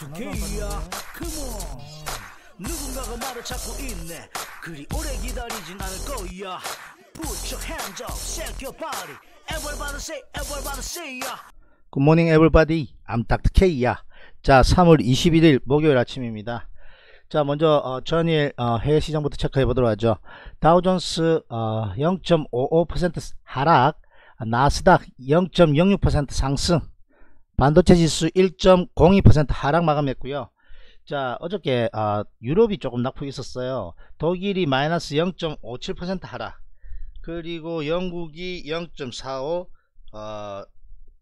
Come on 누군가가 말을 찾고 있네. 그리 오래 기다리진 않을 거야. Put your hands up, shake your body. Everybody say, everybody say ya. Good morning everybody Dr. K야 자 3월 21일 목요일 아침입니다. 자 먼저 어, 전일 어, 해외 시장부터 체크해 보도록 하죠. 다우존스 어, 0.55% 하락 나스닥 0.06% 상승 반도체 지수 1.02% 하락 마감했고요 자 어저께 어, 유럽이 조금 낙폭 있었어요 독일이 마이너스 0.57% 하락 그리고 영국이 0.45 어,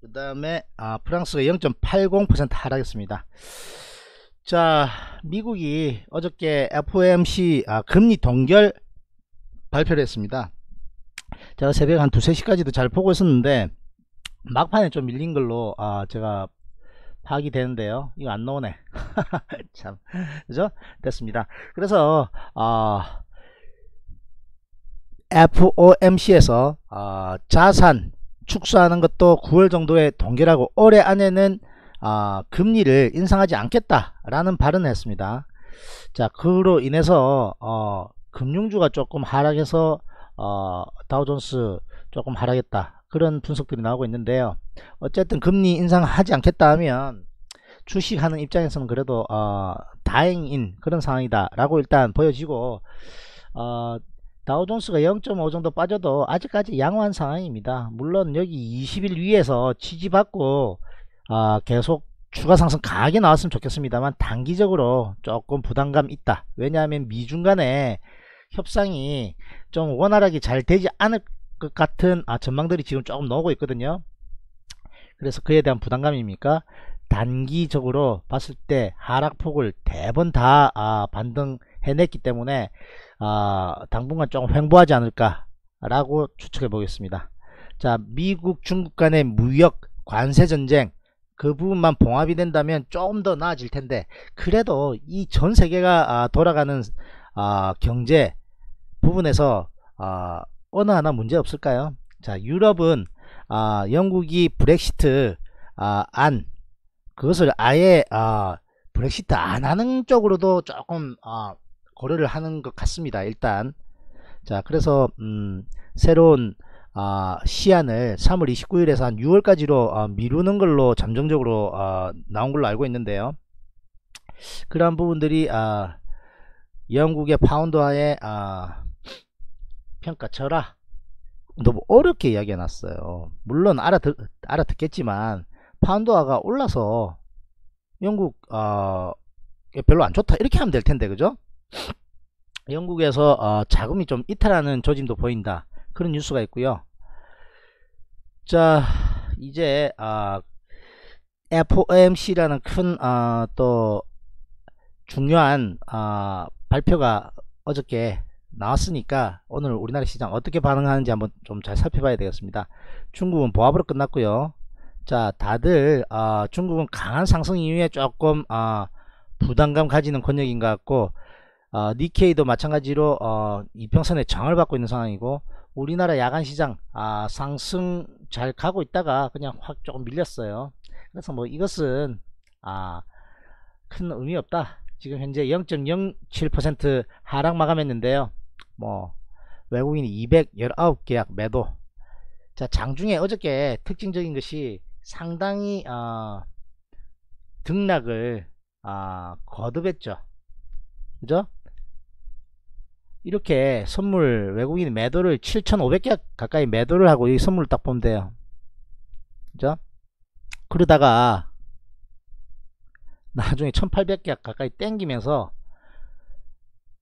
그 다음에 아, 프랑스가 0.80% 하락했습니다. 자 미국이 어저께 FOMC 아, 금리 동결 발표를 했습니다. 제가 새벽 한 2, 3시까지도 잘 보고 있었는데 막판에 좀 밀린 걸로 아, 제가 파악이 되는데요. 이거 안 나오네. 참 그죠? 됐습니다. 그래서 아, FOMC에서 아, 자산 축소하는 것도 9월 정도에 동결하고 올해 안에는 아, 금리를 인상하지 않겠다라는 발언을 했습니다. 자, 그로 인해서 어, 금융주가 조금 하락해서 어, 다우존스 조금 하락했다. 그런 분석들이 나오고 있는데요. 어쨌든 금리 인상하지 않겠다 하면 주식하는 입장에서는 그래도 어, 다행인 그런 상황이다 라고 일단 보여지고 어, 다우존스가 0.5 정도 빠져도 아직까지 양호한 상황입니다. 물론 여기 20일 위에서 지지받고 어, 계속 추가 상승 강하게 나왔으면 좋겠습니다만 단기적으로 조금 부담감 있다. 왜냐하면 미중 간의 협상이 좀 원활하게 잘 되지 않을 것 같은 아, 전망들이 지금 조금 나오고 있거든요. 그래서 그에 대한 부담감입니까? 단기적으로 봤을 때 하락폭을 대번 다 아, 반등해냈기 때문에 아, 당분간 조금 횡보하지 않을까 라고 추측해 보겠습니다. 자 미국 중국 간의 무역 관세 전쟁 그 부분만 봉합이 된다면 조금 더 나아질 텐데 그래도 이 전 세계가 아, 돌아가는 아, 경제 부분에서 아, 어느 하나 문제 없을까요? 자 유럽은 아, 영국이 브렉시트 아, 안 그것을 아예 아, 브렉시트 안 하는 쪽으로도 조금 아, 고려를 하는 것 같습니다. 일단 자 그래서 음, 새로운 아, 시한을 3월 29일에서 한 6월까지로 어, 미루는 걸로 잠정적으로 어, 나온 걸로 알고 있는데요. 그러한 부분들이 아, 영국의 파운드화의 아, 평가 쳐라 너무 어렵게 이야기해 놨어요. 물론 알아듣, 알아듣겠지만 파운드화가 올라서 영국 어, 별로 안 좋다 이렇게 하면 될 텐데 그죠? 영국에서 어, 자금이 좀 이탈하는 조짐도 보인다. 그런 뉴스가 있고요. 자 이제 어, FOMC라는 큰또 어, 중요한 어, 발표가 어저께 나왔으니까 오늘 우리나라 시장 어떻게 반응하는지 한번 좀 잘 살펴봐야 되겠습니다. 중국은 보합으로 끝났고요. 자 다들 어, 중국은 강한 상승 이후에 조금 어, 부담감 가지는 권역인 것 같고 어, 니케이도 마찬가지로 어, 이평선에 정을 받고 있는 상황이고 우리나라 야간 시장 아, 상승 잘 가고 있다가 그냥 확 조금 밀렸어요. 그래서 뭐 이것은 아, 큰 의미 없다. 지금 현재 0.07% 하락 마감했는데요. 뭐 외국인이 219계약 매도. 자 장중에 어저께 특징적인 것이 상당히 어, 등락을 아, 거듭했죠. 그죠? 이렇게 선물 외국인 매도를 7,500개 가까이 매도를 하고 이 선물을 딱 보면 돼요. 그죠? 그러다가 나중에 1,800개 가까이 땡기면서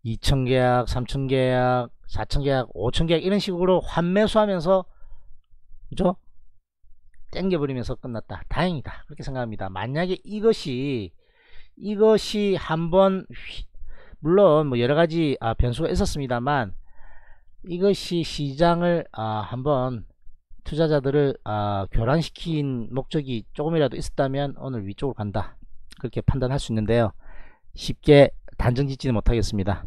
2,000계약, 3,000계약, 4,000계약, 5,000계약 이런 식으로 환매수하면서 그죠? 땡겨버리면서 끝났다. 다행이다. 그렇게 생각합니다. 만약에 이것이 이것이 한번 물론 뭐 여러가지 아, 변수가 있었습니다만 이것이 시장을 아, 한번 투자자들을 아, 교란시킨 목적이 조금이라도 있었다면 오늘 위쪽으로 간다 그렇게 판단할 수 있는데요 쉽게 단정 짓지는 못하겠습니다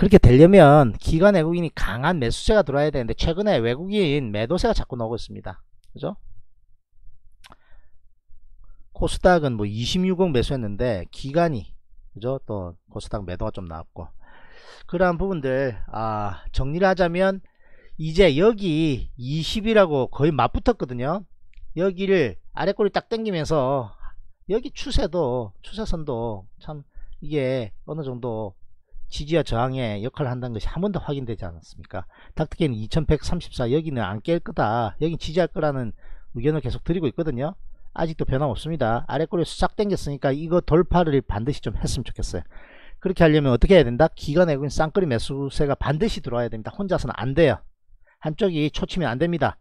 그렇게 되려면 기관 외국인이 강한 매수세가 들어와야 되는데 최근에 외국인 매도세가 자꾸 나오고 있습니다. 그죠? 코스닥은 뭐 26억 매수했는데 기간이 그죠? 또 코스닥 매도가 좀 나왔고. 그러한 부분들 아 정리를 하자면 이제 여기 20이라고 거의 맞붙었거든요. 여기를 아래꼬리 딱 당기면서 여기 추세도 추세선도 참 이게 어느 정도 지지와 저항의 역할을 한다는 것이 한 번 더 확인되지 않았습니까? 닥터케는 2134 여기는 안 깰 거다. 여기 지지할 거라는 의견을 계속 드리고 있거든요. 아직도 변함없습니다. 아래 꼬리 싹 당겼으니까 이거 돌파를 반드시 좀 했으면 좋겠어요. 그렇게 하려면 어떻게 해야 된다? 기관 외국인 쌍끌이 매수세가 반드시 들어와야 됩니다. 혼자서는 안 돼요. 한쪽이 초치면 안 됩니다.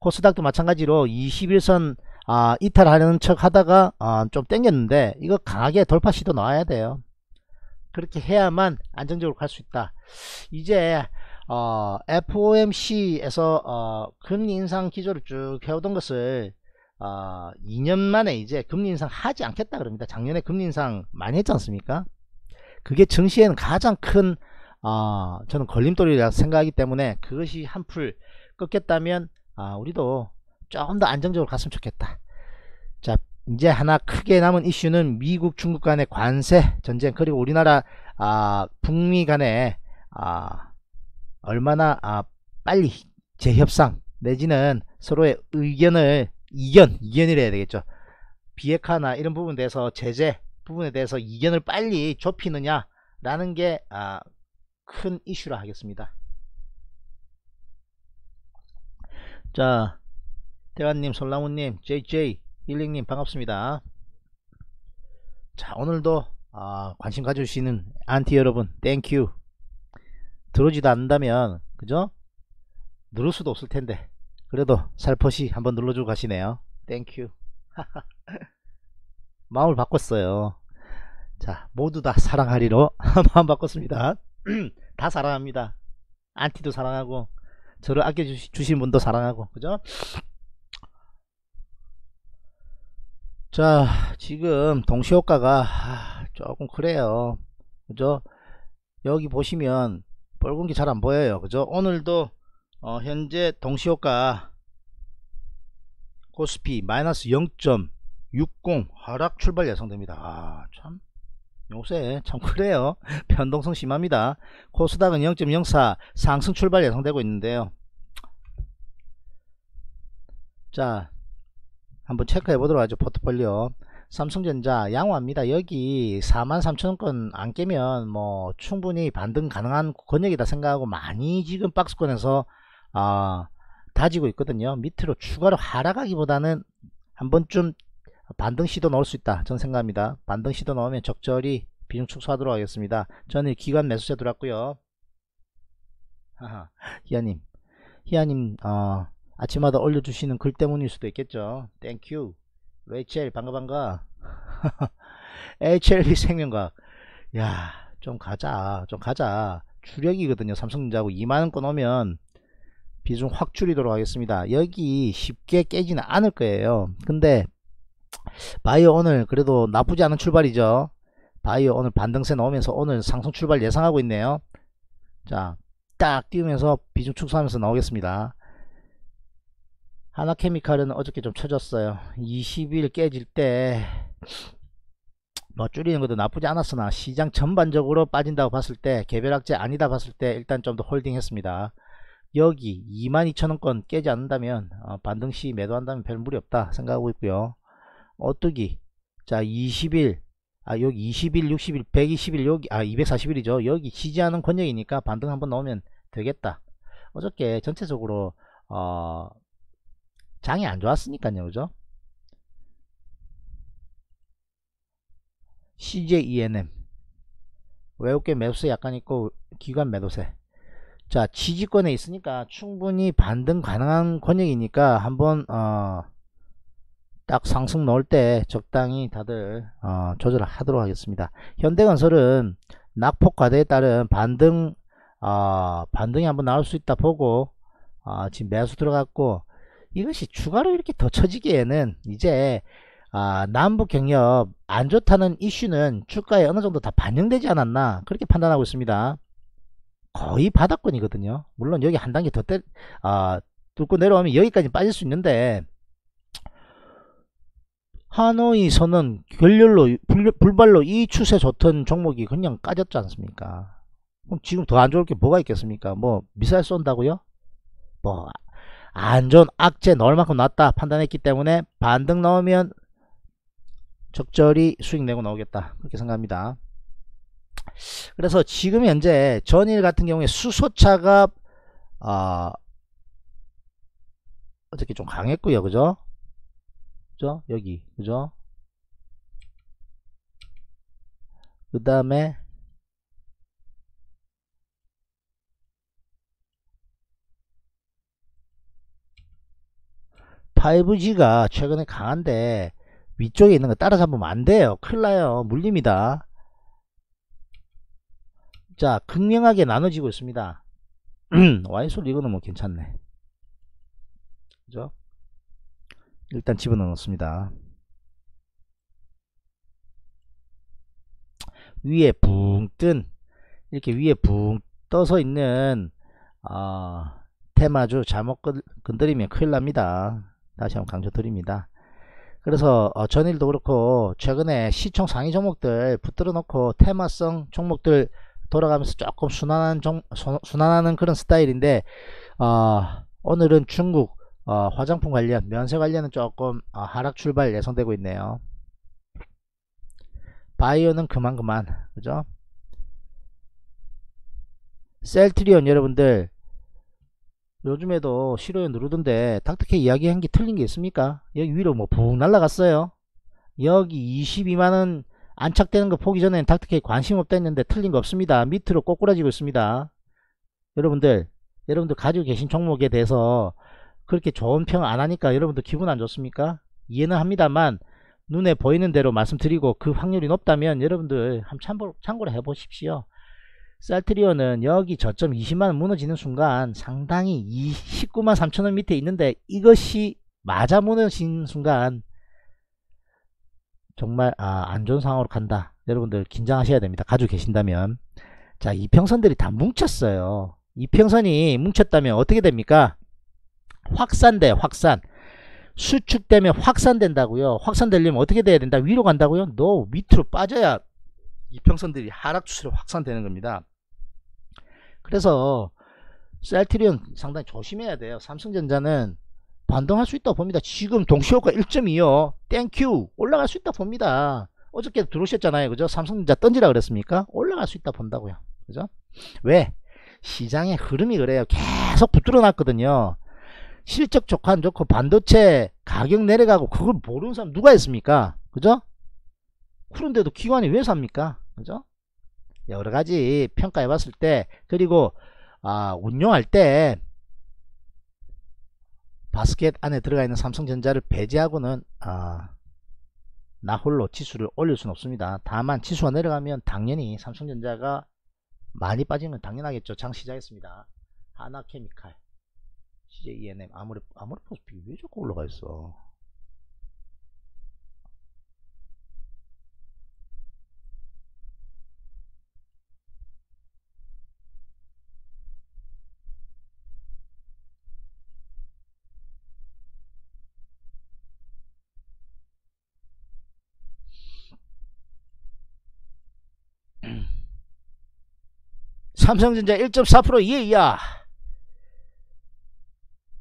코스닥도 마찬가지로 21선 아, 이탈하는 척 하다가 아, 좀 땡겼는데 이거 강하게 돌파 시도 나와야 돼요 그렇게 해야만 안정적으로 갈 수 있다. 이제 어, FOMC에서 어, 금리 인상 기조를 쭉 해오던 것을 어, 2년 만에 이제 금리 인상 하지 않겠다 그럽니다. 작년에 금리 인상 많이 했지 않습니까? 그게 증시에는 가장 큰 어, 저는 걸림돌이라 생각하기 때문에 그것이 한풀 꺾였다면 아, 우리도 조금 더 안정적으로 갔으면 좋겠다. 자, 이제 하나 크게 남은 이슈는 미국 중국 간의 관세 전쟁 그리고 우리나라 아, 북미 간의 아, 얼마나 아, 빨리 재협상 내지는 서로의 의견을 이견 이견이라 해야 되겠죠. 비핵화나 이런 부분에 대해서 제재 부분에 대해서 이견을 빨리 좁히느냐 라는 게큰 아, 이슈라 하겠습니다. 자 대관님 솔나무님 JJ 힐링님 반갑습니다. 자 오늘도 아, 관심 가져주시는 안티 여러분 Thank you 들어오지도 않는다면 그죠? 누를 수도 없을 텐데 그래도 살포시 한번 눌러주고 가시네요. Thank you 마음을 바꿨어요. 자 모두 다 사랑하리로 마음 바꿨습니다. 다 사랑합니다. 안티도 사랑하고 저를 아껴주신 분도 사랑하고 그죠 자 지금 동시호가가 조금 그래요. 그죠? 여기 보시면 붉은 게잘 안 보여요. 그죠? 오늘도 어, 현재 동시효과 코스피 마이너스 0.60 하락 출발 예상됩니다. 아, 참. 요새 참 그래요. 변동성 심합니다. 코스닥은 0.04 상승 출발 예상되고 있는데요. 자 한번 체크해 보도록 하죠 포트폴리오. 삼성전자 양호합니다. 여기 43,000원권 안 깨면 뭐 충분히 반등 가능한 권역이다 생각하고 많이 지금 박스권에서 아 다지고 있거든요. 밑으로 추가로 하락하기보다는 한 번쯤 반등 시도 넣을 수 있다 저는 생각합니다. 반등 시도 넣으면 적절히 비중 축소하도록 하겠습니다. 저는 기관 매수세 들어왔고요. 하하 희아님. 희아님 어, 아침마다 올려주시는 글 때문일 수도 있겠죠. Thank you 레이첼 반가 반가. HLB 생명과학. 야 좀 가자 좀 가자. 주력이거든요 삼성전자하고. 2만원권 오면 비중 확 줄이도록 하겠습니다. 여기 쉽게 깨지는 않을 거예요. 근데 바이오 오늘 그래도 나쁘지 않은 출발이죠. 바이오 오늘 반등세 나오면서 오늘 상승 출발 예상하고 있네요. 자 딱 띄우면서 비중 축소하면서 나오겠습니다 하나케미칼은 어저께 좀 쳐졌어요. 20일 깨질 때 뭐 줄이는 것도 나쁘지 않았으나 시장 전반적으로 빠진다고 봤을 때 개별학제 아니다 봤을 때 일단 좀 더 홀딩 했습니다. 여기 22,000원권 깨지 않는다면 어, 반등시 매도한다면 별 무리 없다 생각하고 있고요. 오뚜기 자 20일 아 여기 20일 60일 120일 여기 아 240일이죠. 여기 지지하는 권역이니까 반등 한번 넣으면 되겠다. 어저께 전체적으로 어 장이 안 좋았으니까요 그죠? CJENM 외국계 매수세 약간 있고 기관 매도세. 자 지지권에 있으니까 충분히 반등 가능한 권역이니까 한번 어, 딱 상승 넣을 때 적당히 다들 어, 조절을 하도록 하겠습니다. 현대건설은 낙폭 과대에 따른 반등 어, 반등이 한번 나올 수 있다 보고 어, 지금 매수 들어갔고 이것이 추가로 이렇게 더 처지기에는 이제 아, 남북 경협 안 좋다는 이슈는 주가에 어느 정도 다 반영되지 않았나 그렇게 판단하고 있습니다. 거의 바닥권이거든요. 물론 여기 한 단계 더 때, 아, 뚫고 내려오면 여기까지 빠질 수 있는데 하노이 선은 결렬로 불, 불발로 이 추세 좋던 종목이 그냥 까졌지 않습니까? 그럼 지금 더 안 좋을 게 뭐가 있겠습니까? 뭐 미사일 쏜다고요? 뭐 안 좋은 악재 넣을 만큼 났다 판단했기 때문에 반등 나오면 적절히 수익 내고 나오겠다. 그렇게 생각합니다. 그래서 지금 현재 전일 같은 경우에 수소차가 아 어떻게 좀 강했고요. 그죠? 그죠? 여기. 그죠? 그 다음에 5G가 최근에 강한데 위쪽에 있는 거 따라잡으면 안 돼요. 큰일 나요. 물립니다. 자, 극명하게 나눠지고 있습니다. 와이솔 이거는 뭐 괜찮네. 그죠? 일단 집어넣었습니다. 위에 붕 뜬, 이렇게 위에 붕 떠서 있는, 어, 테마주 잘못 건드리면 큰일 납니다. 다시 한번 강조드립니다. 그래서 어, 전일도 그렇고 최근에 시총 상위 종목들 붙들어 놓고 테마성 종목들 돌아가면서 조금 순환한 종, 순환하는 그런 스타일인데 어, 오늘은 중국 어, 화장품 관련 면세 관련은 조금 어, 하락 출발 예상되고 있네요. 바이오는 그만 그만 그죠? 셀트리온 여러분들 요즘에도 싫어요 누르던데 닥터케 이야기한 게 틀린 게 있습니까? 여기 위로 뭐붕 날라갔어요. 여기 22만원 안착되는 거 보기 전엔 닥터케 관심 없다 했는데 틀린 거 없습니다. 밑으로 꼬꾸라지고 있습니다. 여러분들 여러분들 가지고 계신 종목에 대해서 그렇게 좋은 평 안 하니까 여러분들 기분 안 좋습니까? 이해는 합니다만 눈에 보이는 대로 말씀드리고 그 확률이 높다면 여러분들 한번 참고, 참고를 해보십시오. 쌀트리오는 여기 저점 20만원 무너지는 순간 상당히 19만 3천원 밑에 있는데 이것이 맞아 무너진 순간 정말 아, 안 좋은 상황으로 간다. 여러분들 긴장하셔야 됩니다. 가지고 계신다면. 자 이평선들이 다 뭉쳤어요. 이평선이 뭉쳤다면 어떻게 됩니까? 확산돼 확산. 수축되면 확산된다고요. 확산되려면 어떻게 돼야 된다? 위로 간다고요? 너 밑으로 빠져야 이평선들이 하락 추세로 확산되는 겁니다 그래서 셀트리온 상당히 조심해야 돼요. 삼성전자는 반등할 수 있다고 봅니다. 지금 동시호가 1.2요. Thank you 올라갈 수 있다 고 봅니다. 어저께 들어오셨잖아요. 그죠? 삼성전자 던지라 그랬습니까? 올라갈 수 있다 본다고요. 그죠? 왜? 시장의 흐름이 그래요. 계속 붙들어 놨거든요. 실적 좋고 안 좋고 반도체 가격 내려가고 그걸 모르는 사람 누가 있습니까? 그죠? 그런데도 기관이 왜 삽니까? 그죠? 여러 가지 평가해 봤을 때 그리고 아, 운용할 때 바스켓 안에 들어가 있는 삼성전자를 배제하고는 아, 나 홀로 지수를 올릴 수는 없습니다. 다만 지수가 내려가면 당연히 삼성전자가 많이 빠지는 건 당연하겠죠. 장 시작했습니다. 하나케미칼, CJENM, 아무리 아무리 포스픽이 왜 자꾸 올라가 있어? 3성전자 1.4% 이에야.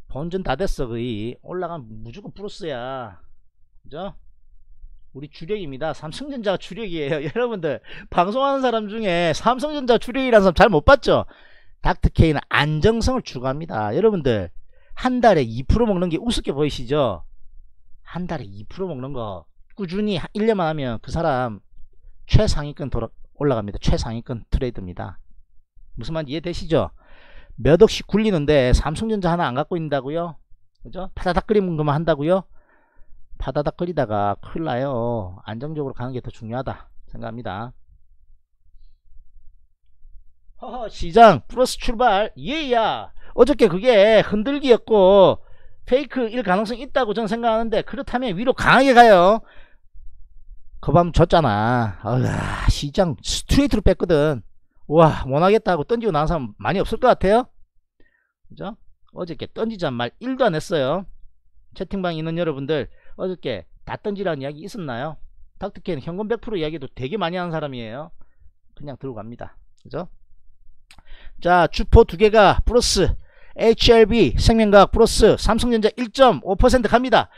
본전 다 됐어 거의. 올라간 무조건 플러스야. 그죠? 우리 주력입니다. 삼성전자가 주력이에요. 여러분들 방송하는 사람 중에 삼성전자 주력이라는 사람 잘 못 봤죠? 닥터케이는 안정성을 추구합니다. 여러분들 한 달에 2% 먹는 게 우습게 보이시죠? 한 달에 2% 먹는 거. 꾸준히 1년만 하면 그 사람 최상위권 돌아 올라갑니다. 최상위권 트레이드입니다 무슨 말인지 이해되시죠? 몇 억씩 굴리는데 삼성전자 하나 안 갖고 있다고요? 그죠? 파다닥 끓이는 것만 한다고요? 파다닥 끓이다가 큰일 나요. 안정적으로 가는 게 더 중요하다 생각합니다. 허허 시장 플러스 출발 예야 어저께 그게 흔들기였고 페이크일 가능성이 있다고 저는 생각하는데 그렇다면 위로 강하게 가요. 그밤 졌잖아. 아, 시장 스트레이트로 뺐거든. 와 못하겠다고 던지고 나온 사람 많이 없을 것 같아요 그죠 어저께 던지자 말 1도 안 했어요 채팅방에 있는 여러분들 어저께 다 던지라는 이야기 있었나요? 닥터케는 현금 100% 이야기도 되게 많이 하는 사람이에요. 그냥 들고 갑니다. 그죠? 자, 주포 두 개가 플러스 HLB 생명과학 플러스 삼성전자 1.5% 갑니다.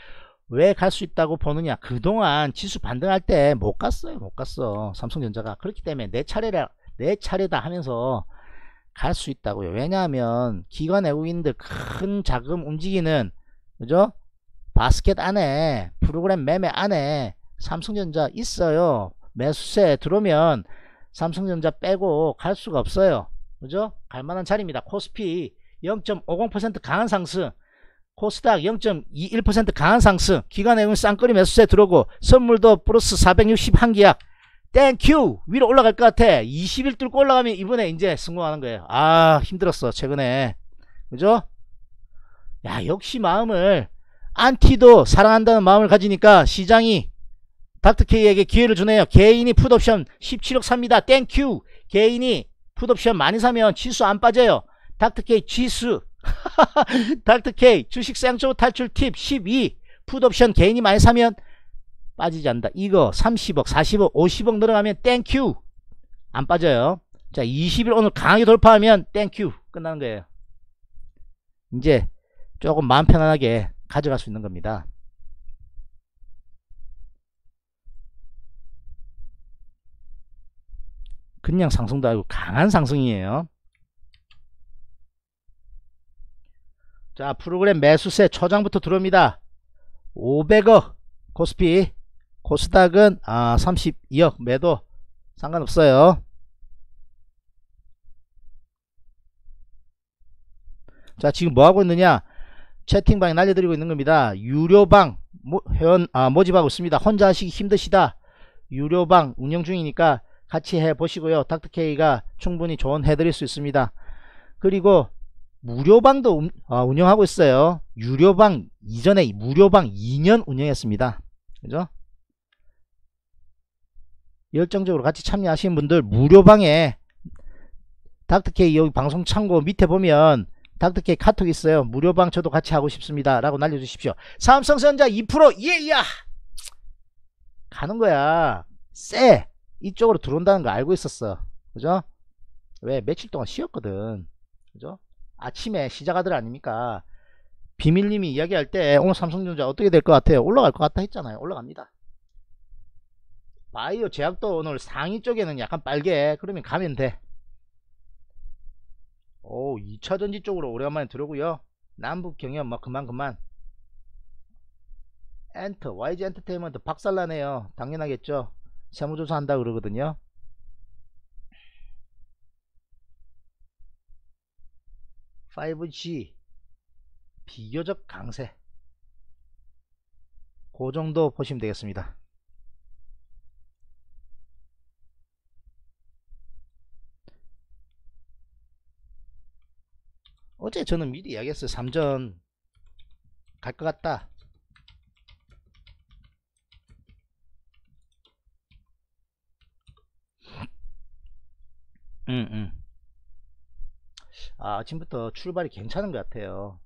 왜 갈 수 있다고 보느냐? 그동안 지수 반등할 때 못 갔어요. 못 갔어. 삼성전자가. 그렇기 때문에 내 차례라, 내 차례다 하면서 갈 수 있다고요. 왜냐하면 기관 외국인들 큰 자금 움직이는 그죠? 바스켓 안에 프로그램 매매 안에 삼성전자 있어요. 매수세 들어오면 삼성전자 빼고 갈 수가 없어요. 그죠? 갈만한 자리입니다. 코스피 0.50% 강한 상승 코스닥 0.21% 강한 상승 기관 외국인 쌍끌이 매수세 들어오고 선물도 플러스 461 계약 thank you 위로 올라갈 것 같아. 20일 뚫고 올라가면 이번에 이제 성공하는 거예요. 아 힘들었어 최근에. 그죠? 야 역시 마음을 안티도 사랑한다는 마음을 가지니까 시장이 닥터케이에게 기회를 주네요. 개인이 풋옵션 17억 삽니다. Thank you 개인이 풋옵션 많이 사면 지수 안 빠져요. 닥터케이 지수. 닥터케이 주식 쌍조 탈출 팁 12 풋옵션 개인이 많이 사면 빠지지 않는다. 이거 30억 40억 50억 늘어가면 thank you 안 빠져요. 자 20일 오늘 강하게 돌파하면 thank you 끝나는 거예요. 이제 조금 마음 편안하게 가져갈 수 있는 겁니다. 그냥 상승도 아니고 강한 상승이에요. 자 프로그램 매수세 초장부터 들어옵니다. 500억 코스피 코스닥은 아 32억 매도 상관없어요. 자 지금 뭐하고 있느냐? 채팅방에 날려드리고 있는 겁니다. 유료방 모, 회원 아, 모집하고 있습니다. 혼자 하시기 힘드시다. 유료방 운영 중이니까 같이 해보시고요. 닥터케이가 충분히 조언해 드릴 수 있습니다. 그리고 무료방도 운, 어, 운영하고 있어요. 유료방 이전에 무료방 2년 운영했습니다. 그죠 열정적으로 같이 참여하시는 분들 무료방에 닥터케이 여기 방송 참고 밑에 보면 닥터케이 카톡 있어요. 무료방 저도 같이 하고 싶습니다. 라고 날려주십시오. 삼성전자 2% 예야! 가는 거야. 쎄! 이쪽으로 들어온다는 거 알고 있었어. 그죠? 왜? 며칠 동안 쉬었거든. 그죠? 아침에 시작하들 아닙니까? 비밀님이 이야기할 때 오늘 삼성전자 어떻게 될 것 같아요? 올라갈 것 같다 했잖아요. 올라갑니다 바이오 제약도 오늘 상위 쪽에는 약간 빨개. 그러면 가면 돼. 오 2차전지 쪽으로 오랜만에 들어오고요. 남북 경협 뭐 그만 그만. 엔터 YG 엔터테인먼트 박살나네요. 당연하겠죠. 세무조사 한다 그러거든요. 5G 비교적 강세. 그 정도 보시면 되겠습니다 어제 저는 미리 이야기했어요. 3전 갈 것 같다. 음, 음. 아, 아침부터 출발이 괜찮은 것 같아요.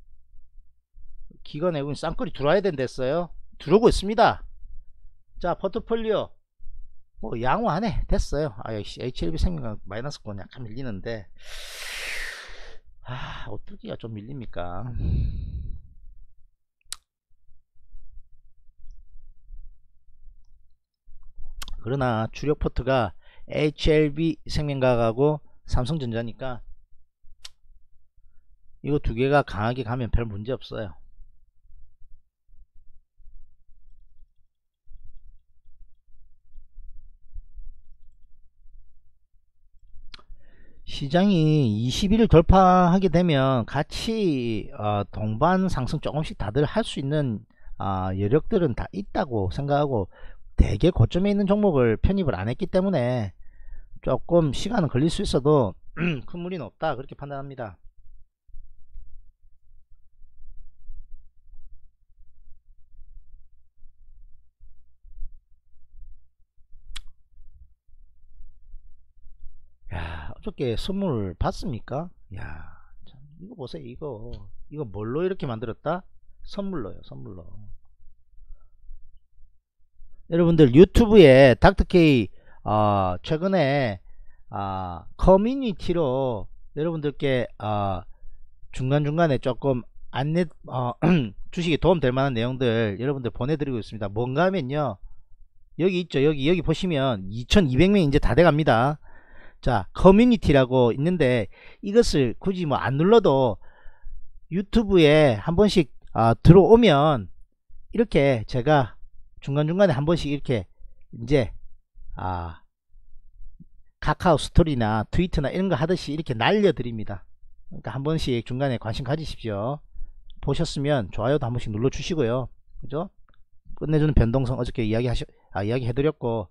기관 외국인 쌍끌이 들어와야 된댔어요. 들어오고 있습니다. 자 포트폴리오. 뭐 양호하네. 됐어요. 아 역시 HLB 생명과 마이너스권 약간 밀리는데 아 어떻게야 좀 밀립니까? 그러나 주력 포트가 HLB 생명과학하고 삼성전자니까 이거 두 개가 강하게 가면 별 문제 없어요 시장이 20일을 돌파하게 되면 같이 어, 동반 상승 조금씩 다들 할 수 있는 어, 여력들은 다 있다고 생각하고 대개 고점에 있는 종목을 편입을 안 했기 때문에 조금 시간은 걸릴 수 있어도 큰 무리는 없다 그렇게 판단합니다 어저께 선물 받습니까? 야, 참, 이거 보세요, 이거. 이거 뭘로 이렇게 만들었다? 선물로요, 선물로. 여러분들 유튜브에 닥터케이 어, 최근에 어, 커뮤니티로 여러분들께 어, 중간중간에 조금 안내 어, 주식에 도움될 만한 내용들 여러분들 보내드리고 있습니다. 뭔가 하면요. 여기 있죠. 여기 여기 보시면 2200명 이제 다 돼갑니다. 자 커뮤니티라고 있는데 이것을 굳이 뭐 안 눌러도 유튜브에 한 번씩 어, 들어오면 이렇게 제가 중간중간에 한 번씩 이렇게 이제 아 카카오 스토리나 트위터나 이런 거 하듯이 이렇게 날려드립니다. 그러니까 한 번씩 중간에 관심 가지십시오. 보셨으면 좋아요도 한 번씩 눌러 주시고요. 그죠? 끝내주는 변동성 어저께 이야기 하시, 아, 이야기 해드렸고,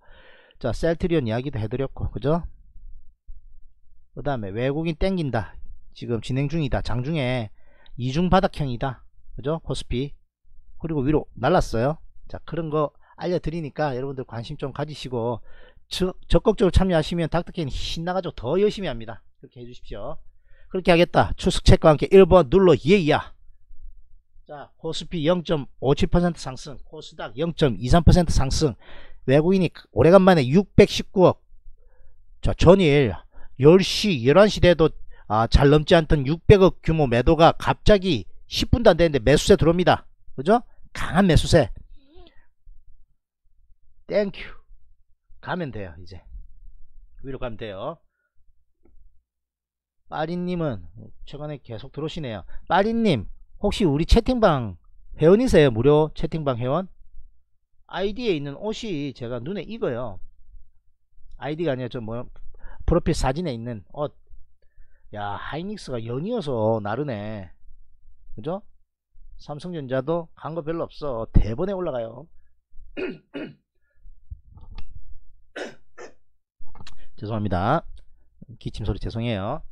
자, 셀트리온 이야기도 해드렸고, 그죠? 그 다음에 외국인 땡긴다. 지금 진행 중이다. 장중에 이중 바닥형이다. 그죠? 코스피. 그리고 위로 날랐어요. 자, 그런 거 알려드리니까 여러분들 관심 좀 가지시고, 적, 적극적으로 참여하시면 닥터케는 신나가지고 더 열심히 합니다. 그렇게 해주십시오. 그렇게 하겠다. 추석 체크와 함께 1번 눌러 예야. 자, 코스피 0.57% 상승, 코스닥 0.23% 상승, 외국인이 오래간만에 619억. 자, 전일 10시, 11시 돼도 아, 잘 넘지 않던 600억 규모 매도가 갑자기 10분도 안 되는데 매수세 들어옵니다. 그죠? 강한 매수세. Thank you. 가면 돼요, 이제. 위로 가면 돼요. 빠리님은 최근에 계속 들어오시네요. 빠리님, 혹시 우리 채팅방 회원이세요? 무료 채팅방 회원? 아이디에 있는 옷이 제가 눈에 익어요. 아이디가 아니라 좀 뭐 프로필 사진에 있는 옷. 야 하이닉스가 연이어서 나르네. 그죠? 삼성전자도 간 거 별로 없어. 대번에 올라가요. 죄송합니다. 기침 소리 죄송해요.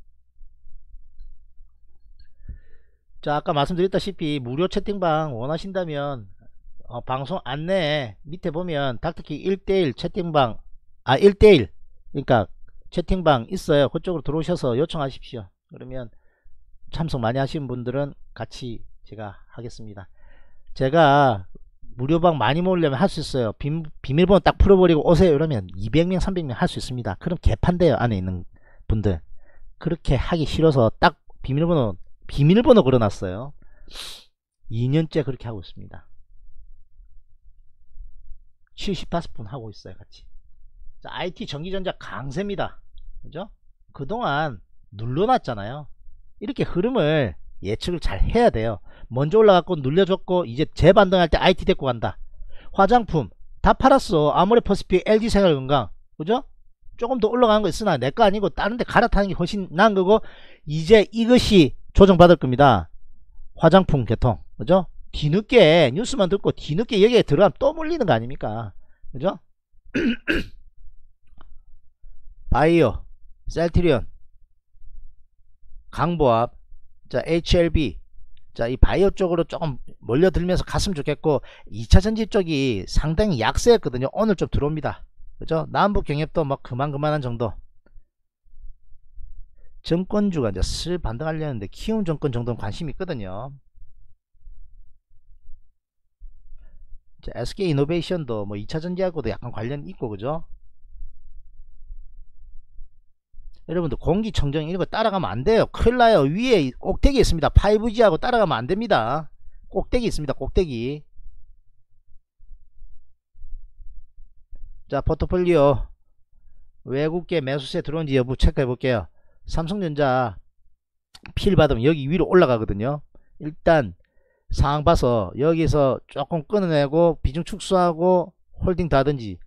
자 아까 말씀드렸다시피 무료 채팅방 원하신다면 어, 방송 안내 밑에 보면 닥터키 1대1 채팅방 아 1대1 그러니까 채팅방 있어요. 그쪽으로 들어오셔서 요청하십시오. 그러면 참석 많이 하신 분들은 같이 제가 하겠습니다. 제가 무료방 많이 모으려면 할 수 있어요. 비, 비밀번호 딱 풀어버리고 오세요. 이러면 200명 300명 할 수 있습니다. 그럼 개판돼요 안에 있는 분들. 그렇게 하기 싫어서 딱 비밀번호 비밀번호 걸어놨어요. 2년째 그렇게 하고 있습니다. 75분 하고 있어요 같이. 자, IT 전기전자 강세입니다. 그죠? 그동안 눌러놨잖아요. 이렇게 흐름을 예측을 잘 해야 돼요. 먼저 올라갔고 눌려줬고 이제 재반등할 때 IT 데리고 간다. 화장품 다 팔았어. 아모레퍼스픽, LG생활건강 그죠? 조금 더 올라가는 거 있으나 내 거 아니고 다른 데 갈아타는 게 훨씬 나은 거고 이제 이것이 조정받을 겁니다. 화장품 개통. 그죠? 뒤늦게 뉴스만 듣고 뒤늦게 여기에 들어가면 또 물리는 거 아닙니까? 그죠? 바이오, 셀트리온, 강보합, 자, HLB, 자, 이 바이오 쪽으로 조금 몰려들면서 갔으면 좋겠고, 2차전지 쪽이 상당히 약세였거든요. 오늘 좀 들어옵니다. 그죠? 남북 경협도 뭐 그만 그만한 정도. 정권주가 이제 슬 반등하려는데 키움 정권 정도는 관심이 있거든요. SK 이노베이션도 뭐 2차 전지하고도 약간 관련 있고 그죠? 여러분들 공기청정 이런 거 따라가면 안 돼요. 큰일 나요. 위에 꼭대기 있습니다. 5G하고 따라가면 안 됩니다. 꼭대기 있습니다. 꼭대기. 자 포트폴리오 외국계 매수세 들어온지 여부 체크해 볼게요. 삼성전자 필 받으면 여기 위로 올라가거든요. 일단 상황 봐서 여기서 조금 끊어내고 비중 축소하고 홀딩 다든지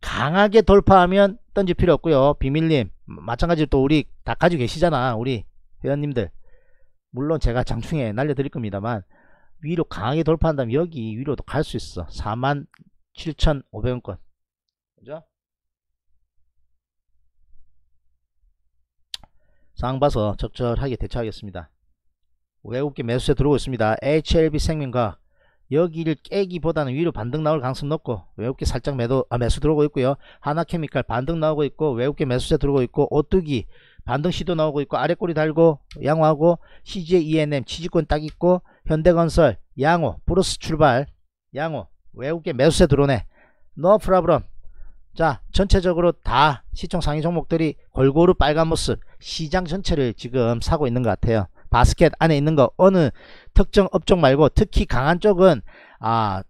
강하게 돌파하면 던질 필요 없고요. 비밀님 마찬가지로 또 우리 다 가지고 계시잖아. 우리 회원님들 물론 제가 장충에 날려드릴 겁니다만 위로 강하게 돌파한다면 여기 위로도 갈 수 있어. 47,500원권 그죠? 상황 봐서 적절하게 대처하겠습니다. 외국계 매수세 들어오고 있습니다. HLB 생명과 여기를 깨기보다는 위로 반등 나올 가능성 높고 외국계 살짝 매도 아 매수 들어오고 있고요. 한화케미칼 반등 나오고 있고 외국계 매수세 들어오고 있고 오뚜기 반등 시도 나오고 있고 아래 꼬리 달고 양호하고 CJ ENM 지지권 딱 있고 현대건설 양호 브루스 출발 양호 외국계 매수세 들어오네 no problem. 자, 전체적으로 다 시총 상위 종목들이 골고루 빨간 모습, 시장 전체를 지금 사고 있는 것 같아요. 바스켓 안에 있는 거 어느 특정 업종 말고 특히 강한 쪽은 아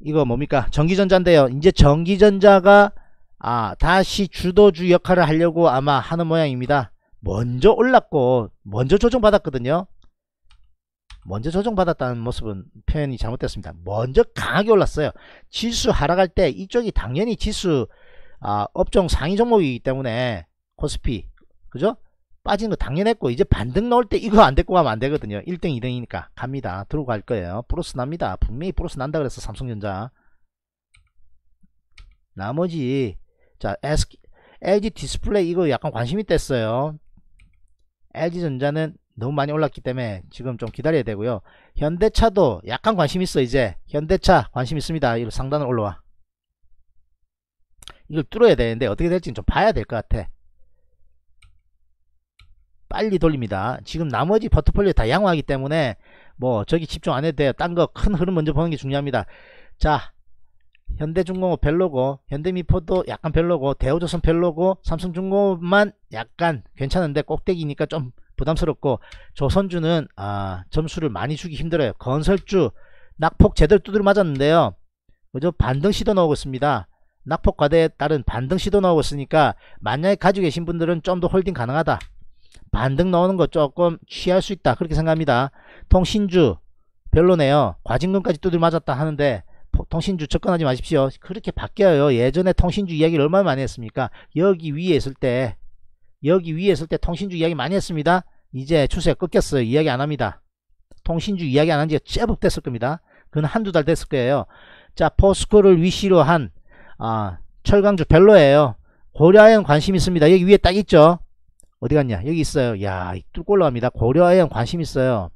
이거 뭡니까 전기전자인데요. 이제 전기전자가 아 다시 주도주 역할을 하려고 아마 하는 모양입니다. 먼저 올랐고 먼저 조정받았거든요. 먼저 조정받았다는 모습은 표현이 잘못됐습니다. 먼저 강하게 올랐어요. 지수 하락할 때 이쪽이 당연히 지수 아, 업종 상위 종목이기 때문에 코스피 그죠? 빠진 거 당연했고 이제 반등 나올 때 이거 안 데리고 가면 안 되거든요. 1등 2등이니까 갑니다. 들고 갈 거예요. 플러스 납니다. 분명히 플러스 난다 그랬어 삼성전자. 나머지 자 LG 디스플레이 이거 약간 관심이 뗐어요. LG전자는 너무 많이 올랐기 때문에 지금 좀 기다려야 되고요. 현대차도 약간 관심 있어 이제 현대차 관심 있습니다. 이거 상단을 올라와. 이걸 뚫어야 되는데 어떻게 될지는 좀 봐야 될 것 같아. 빨리 돌립니다. 지금 나머지 포트폴리오 다 양호하기 때문에 뭐 저기 집중 안 해도 돼요. 딴 거 큰 흐름 먼저 보는 게 중요합니다. 자 현대중공업 별로고 현대미포도 약간 별로고 대우조선 별로고 삼성중공업만 약간 괜찮은데 꼭대기니까 좀 부담스럽고 조선주는 아 점수를 많이 주기 힘들어요. 건설주 낙폭 제대로 두드려 맞았는데요. 그죠? 반등 시도 나오고 있습니다. 낙폭 과대에 따른 반등 시도 나오고 있으니까 만약에 가지고 계신 분들은 좀 더 홀딩 가능하다. 반등 나오는 거 조금 취할 수 있다. 그렇게 생각합니다. 통신주 별로네요. 과징금까지 두드려 맞았다 하는데 통신주 접근하지 마십시오. 그렇게 바뀌어요. 예전에 통신주 이야기를 얼마나 많이 했습니까? 여기 위에 있을 때 여기 위에 있을 때 통신주 이야기 많이 했습니다. 이제 추세가 꺾였어요. 이야기 안 합니다. 통신주 이야기 안 한 지가 제법 됐을 겁니다. 그건 한두 달 됐을 거예요. 자, 포스코를 위시로 한 아, 철강주 별로예요. 고려아연 관심 있습니다. 여기 위에 딱 있죠. 어디 갔냐? 여기 있어요. 야, 뚫고 올라갑니다. 고려아연 관심 있어요.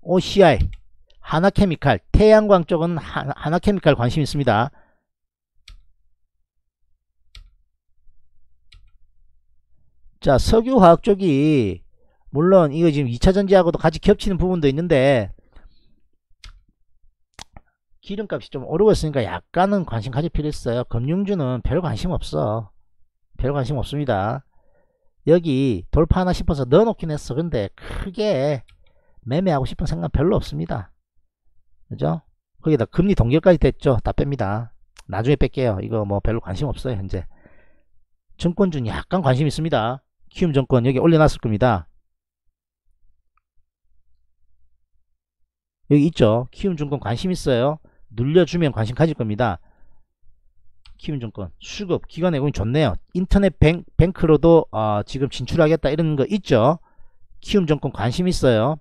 OCI, 하나케미칼, 태양광 쪽은 하나, 케미칼 관심 있습니다. 자, 석유화학 쪽이 물론 이거 지금 2차전지하고도 같이 겹치는 부분도 있는데 기름값이 좀 오르고 있으니까 약간은 관심 가질 필요 있어요. 금융주는 별 관심 없어. 별 관심 없습니다. 여기 돌파 하나 싶어서 넣어놓긴 했어. 근데 크게 매매하고 싶은 생각 별로 없습니다. 그죠? 거기다 금리 동결까지 됐죠. 다 뺍니다. 나중에 뺄게요. 이거 뭐 별로 관심 없어요. 현재. 증권주는 약간 관심 있습니다. 키움 정권 여기 올려놨을 겁니다. 여기 있죠. 키움 증권 관심 있어요. 눌려주면 관심 가질 겁니다. 키움증권 수급 기관 내공이 좋네요. 인터넷 뱅, 뱅크로도 어, 지금 진출하겠다 이런 거 있죠? 키움증권 관심 있어요?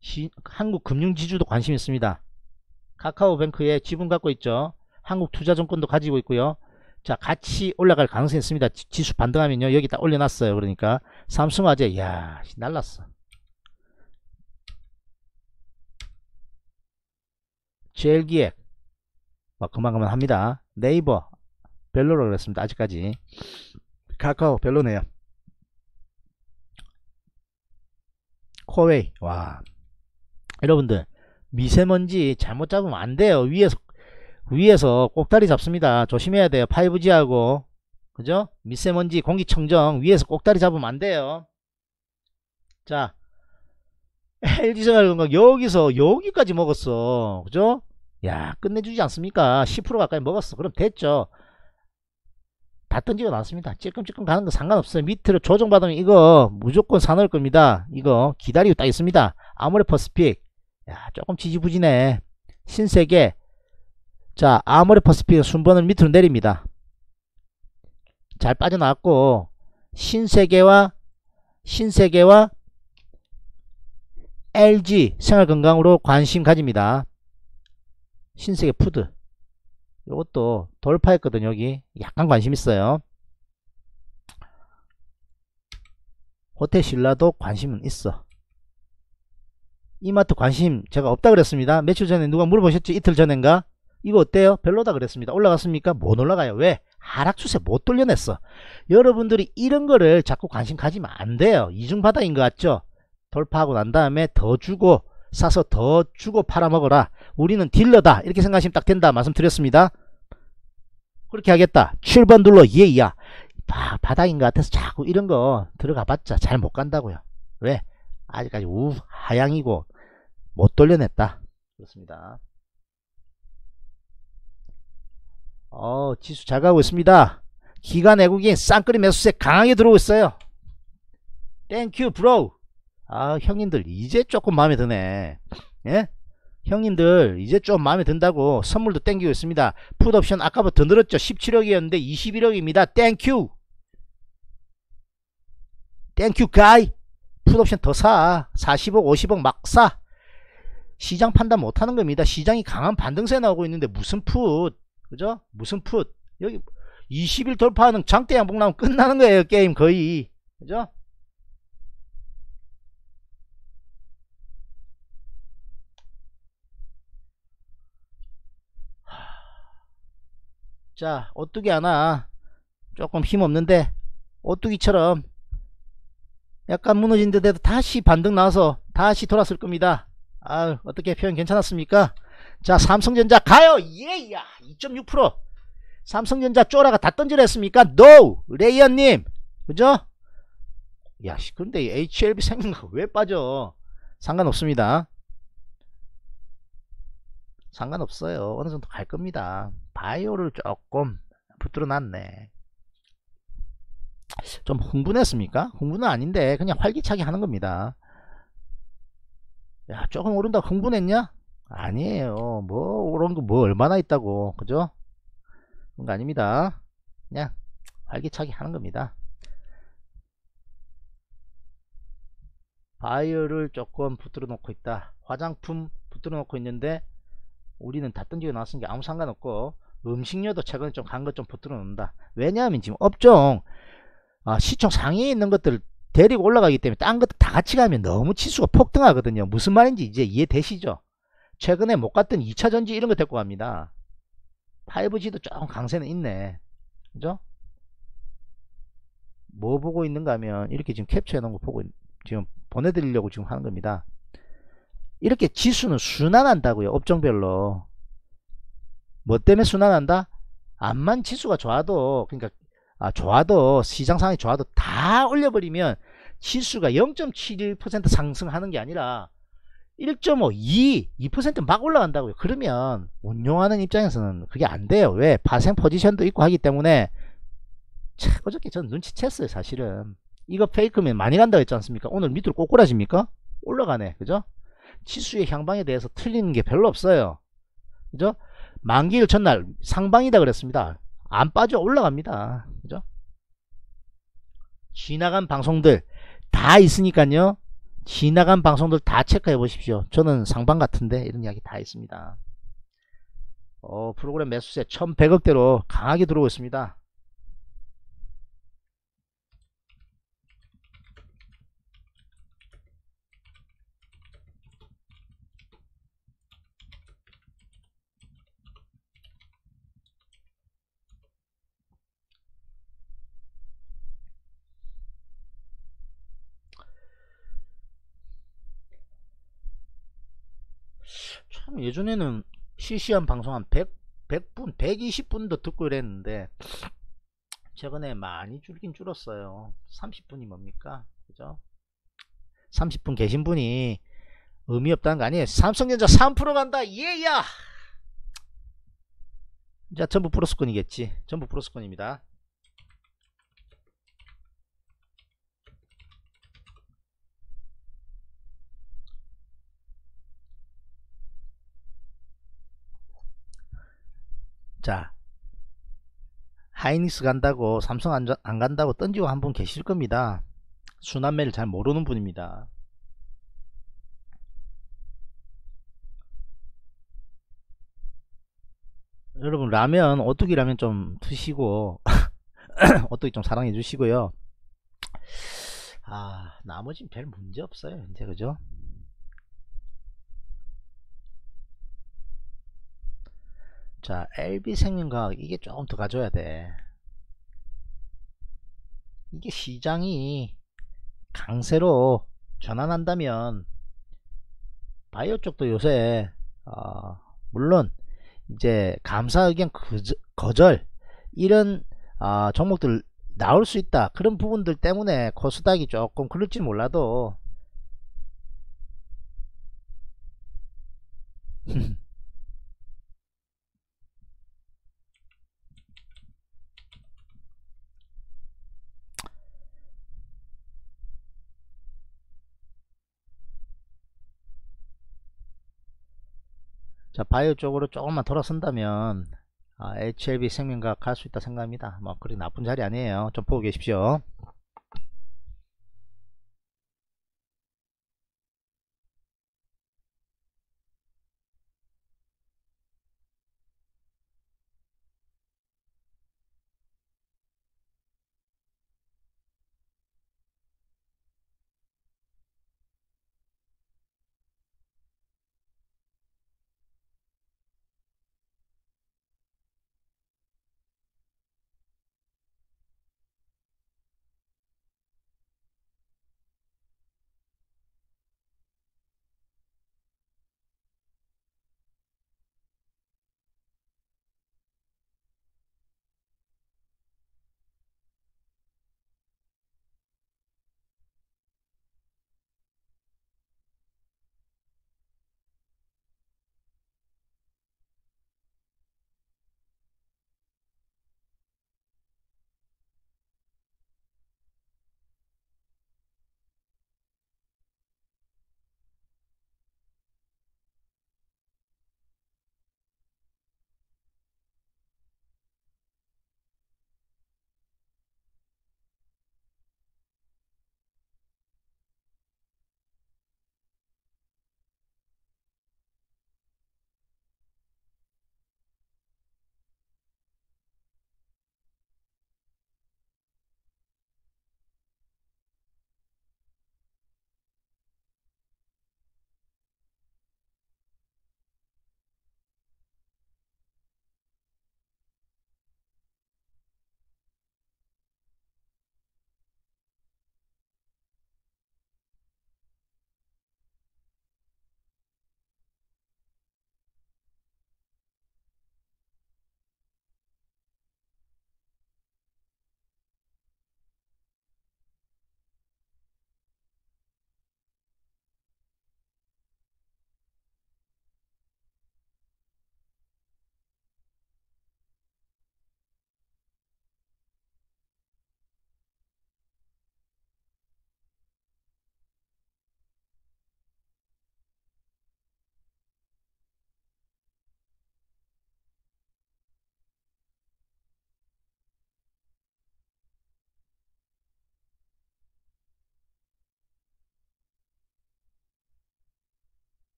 시, 한국금융지주도 관심 있습니다. 카카오뱅크에 지분 갖고 있죠? 한국투자증권도 가지고 있고요. 자 같이 올라갈 가능성이 있습니다. 지 수 반등하면요. 여기 다 올려놨어요. 그러니까 삼성화재 야 날랐어. 제일기획 뭐 그만 그만 합니다. 네이버 별로로 그랬습니다. 아직까지 카카오 별로네요. 코웨이 와 여러분들 미세먼지 잘못 잡으면 안 돼요. 위에서 위에서 꼭다리 잡습니다. 조심해야 돼요. 5G하고 그죠? 미세먼지 공기청정 위에서 꼭다리 잡으면 안 돼요. 자 LG생활건강 여기서 여기까지 먹었어. 그죠? 야 끝내주지 않습니까? 10% 가까이 먹었어. 그럼 됐죠. 다 던지고 나왔습니다. 찔끔찔끔 가는 거 상관없어요. 밑으로 조정받으면 이거 무조건 사놓을 겁니다. 이거 기다리고 딱 있습니다. 아모레 퍼스픽. 야 조금 지지부진해. 신세계. 자 아모레 퍼시픽 순번을 밑으로 내립니다. 잘 빠져나왔고 신세계와 신세계와 LG 생활건강으로 관심 가집니다 신세계 푸드. 이것도 돌파했거든 여기. 약간 관심 있어요. 호텔 신라도 관심은 있어. 이마트 관심 제가 없다 그랬습니다. 며칠 전에 누가 물어보셨죠 이틀 전인가? 이거 어때요? 별로다 그랬습니다. 올라갔습니까? 못 올라가요. 왜? 하락 추세 못 돌려냈어. 여러분들이 이런 거를 자꾸 관심 가지면 안 돼요. 이중 바닥인 것 같죠? 돌파하고 난 다음에 더 주고 사서 더 주고 팔아먹어라. 우리는 딜러다. 이렇게 생각하시면 딱 된다 말씀드렸습니다. 그렇게 하겠다. 7번 눌러. 예야. 바, 바닥인 것 같아서 자꾸 이런 거 들어가 봤자 잘 못 간다고요. 왜? 아직까지 우 하향이고 못 돌려냈다. 그렇습니다. 어 지수 잘 가고 있습니다. 기관 외국인 쌍끌이 매수세 강하게 들어오고 있어요. Thank you bro 아 형님들 이제 조금 마음에 드네. 예? 형님들 이제 좀 마음에 든다고 선물도 땡기고 있습니다. 풋옵션 아까부터 늘었죠? 17억이었는데 21억입니다. Thank you Thank you guy 풋옵션 더사. 40억 50억 막사. 시장 판단 못하는 겁니다. 시장이 강한 반등세 나오고 있는데 무슨 풋? 그죠? 무슨 풋? 여기 20일 돌파하는 장대 양봉 나오면 끝나는 거예요 게임 거의. 그죠 자 오뚜기 하나. 조금 힘없는데 오뚜기처럼 약간 무너진 듯해도 다시 반등 나와서 다시 돌았을 겁니다. 아 어떻게 표현 괜찮았습니까? 자 삼성전자 가요! 예야 2.6% 삼성전자 쪼라가 다 던지라 했습니까? NO 레이언님! 그죠? 야씨 근데 HLB 생명가 왜 빠져? 상관없습니다. 상관없어요. 어느 정도 갈 겁니다 바이오를 조금 붙들어 놨네. 좀 흥분했습니까? 흥분은 아닌데 그냥 활기차게 하는 겁니다. 야 조금 오른다 흥분했냐? 아니에요. 뭐 오른 거 뭐 얼마나 있다고. 그죠? 그런 거 아닙니다. 그냥 활기차게 하는 겁니다. 바이오를 조금 붙들어 놓고 있다. 화장품 붙들어 놓고 있는데 우리는 다 던지고 나왔으니까 아무 상관없고 음식료도 최근에 좀 간 것 좀 붙들어 놓는다. 왜냐하면 지금 업종 아, 시총 상위에 있는 것들을 데리고 올라가기 때문에 딴 것들 다 같이 가면 너무 치수가 폭등하거든요. 무슨 말인지 이제 이해되시죠? 최근에 못 갔던 2차 전지 이런 거 데리고 갑니다. 5G도 조금 강세는 있네. 그죠? 뭐 보고 있는가 하면 이렇게 지금 캡처해 놓은 거 보고 지금 보내드리려고 지금 하는 겁니다. 이렇게 지수는 순환한다고요 업종별로 뭐 때문에 순환한다 암만 지수가 좋아도 그러니까 아, 좋아도 시장 상황이 좋아도 다 올려버리면 지수가 0.71% 상승하는 게 아니라 1.5, 2, 2%막 올라간다고요. 그러면 운용하는 입장에서는 그게 안 돼요. 왜? 파생 포지션도 있고 하기 때문에 참, 어저께 전 눈치챘어요. 사실은. 이거 페이크면 많이 간다고 했지 않습니까? 오늘 밑으로 꼬꾸라집니까? 올라가네. 그죠? 지수의 향방에 대해서 틀리는 게 별로 없어요. 그죠? 만기일 전날 상방이다 그랬습니다. 안 빠져 올라갑니다. 그죠? 지나간 방송들 다 있으니까요. 지나간 방송들 다 체크해 보십시오. 저는 상방 같은데 이런 이야기 다 있습니다. 어, 프로그램 매수세 1100억대로 강하게 들어오고 있습니다. 참 예전에는 실시간 방송 한 100, 100분 120분도 듣고 이랬는데 최근에 많이 줄긴 줄었어요. 30분이 뭡니까? 그죠? 30분 계신 분이 의미 없다는 거 아니에요. 삼성전자 3% 간다. 예야! 자 전부 플러스권이겠지. 전부 플러스권입니다 자 하이닉스 간다고 삼성 안, 안 간다고 던지고 한 분 계실 겁니다. 순환매를 잘 모르는 분입니다. 여러분 라면 오뚜기 라면 좀 드시고 오뚜기 좀 사랑해 주시고요. 아 나머지는 별 문제 없어요 이제 그죠 자 LB생명과학 이게 조금 더 가져야 돼. 이게 시장이 강세로 전환한다면 바이오 쪽도 요새 어, 물론 이제 감사 의견 거절, 이런 아, 종목들 나올 수 있다. 그런 부분들 때문에 코스닥이 조금 그럴지 몰라도 자 바이오 쪽으로 조금만 돌아선다면 아, HLB 생명과학 갈수 있다 생각합니다. 뭐 그리 나쁜 자리 아니에요. 좀 보고 계십시오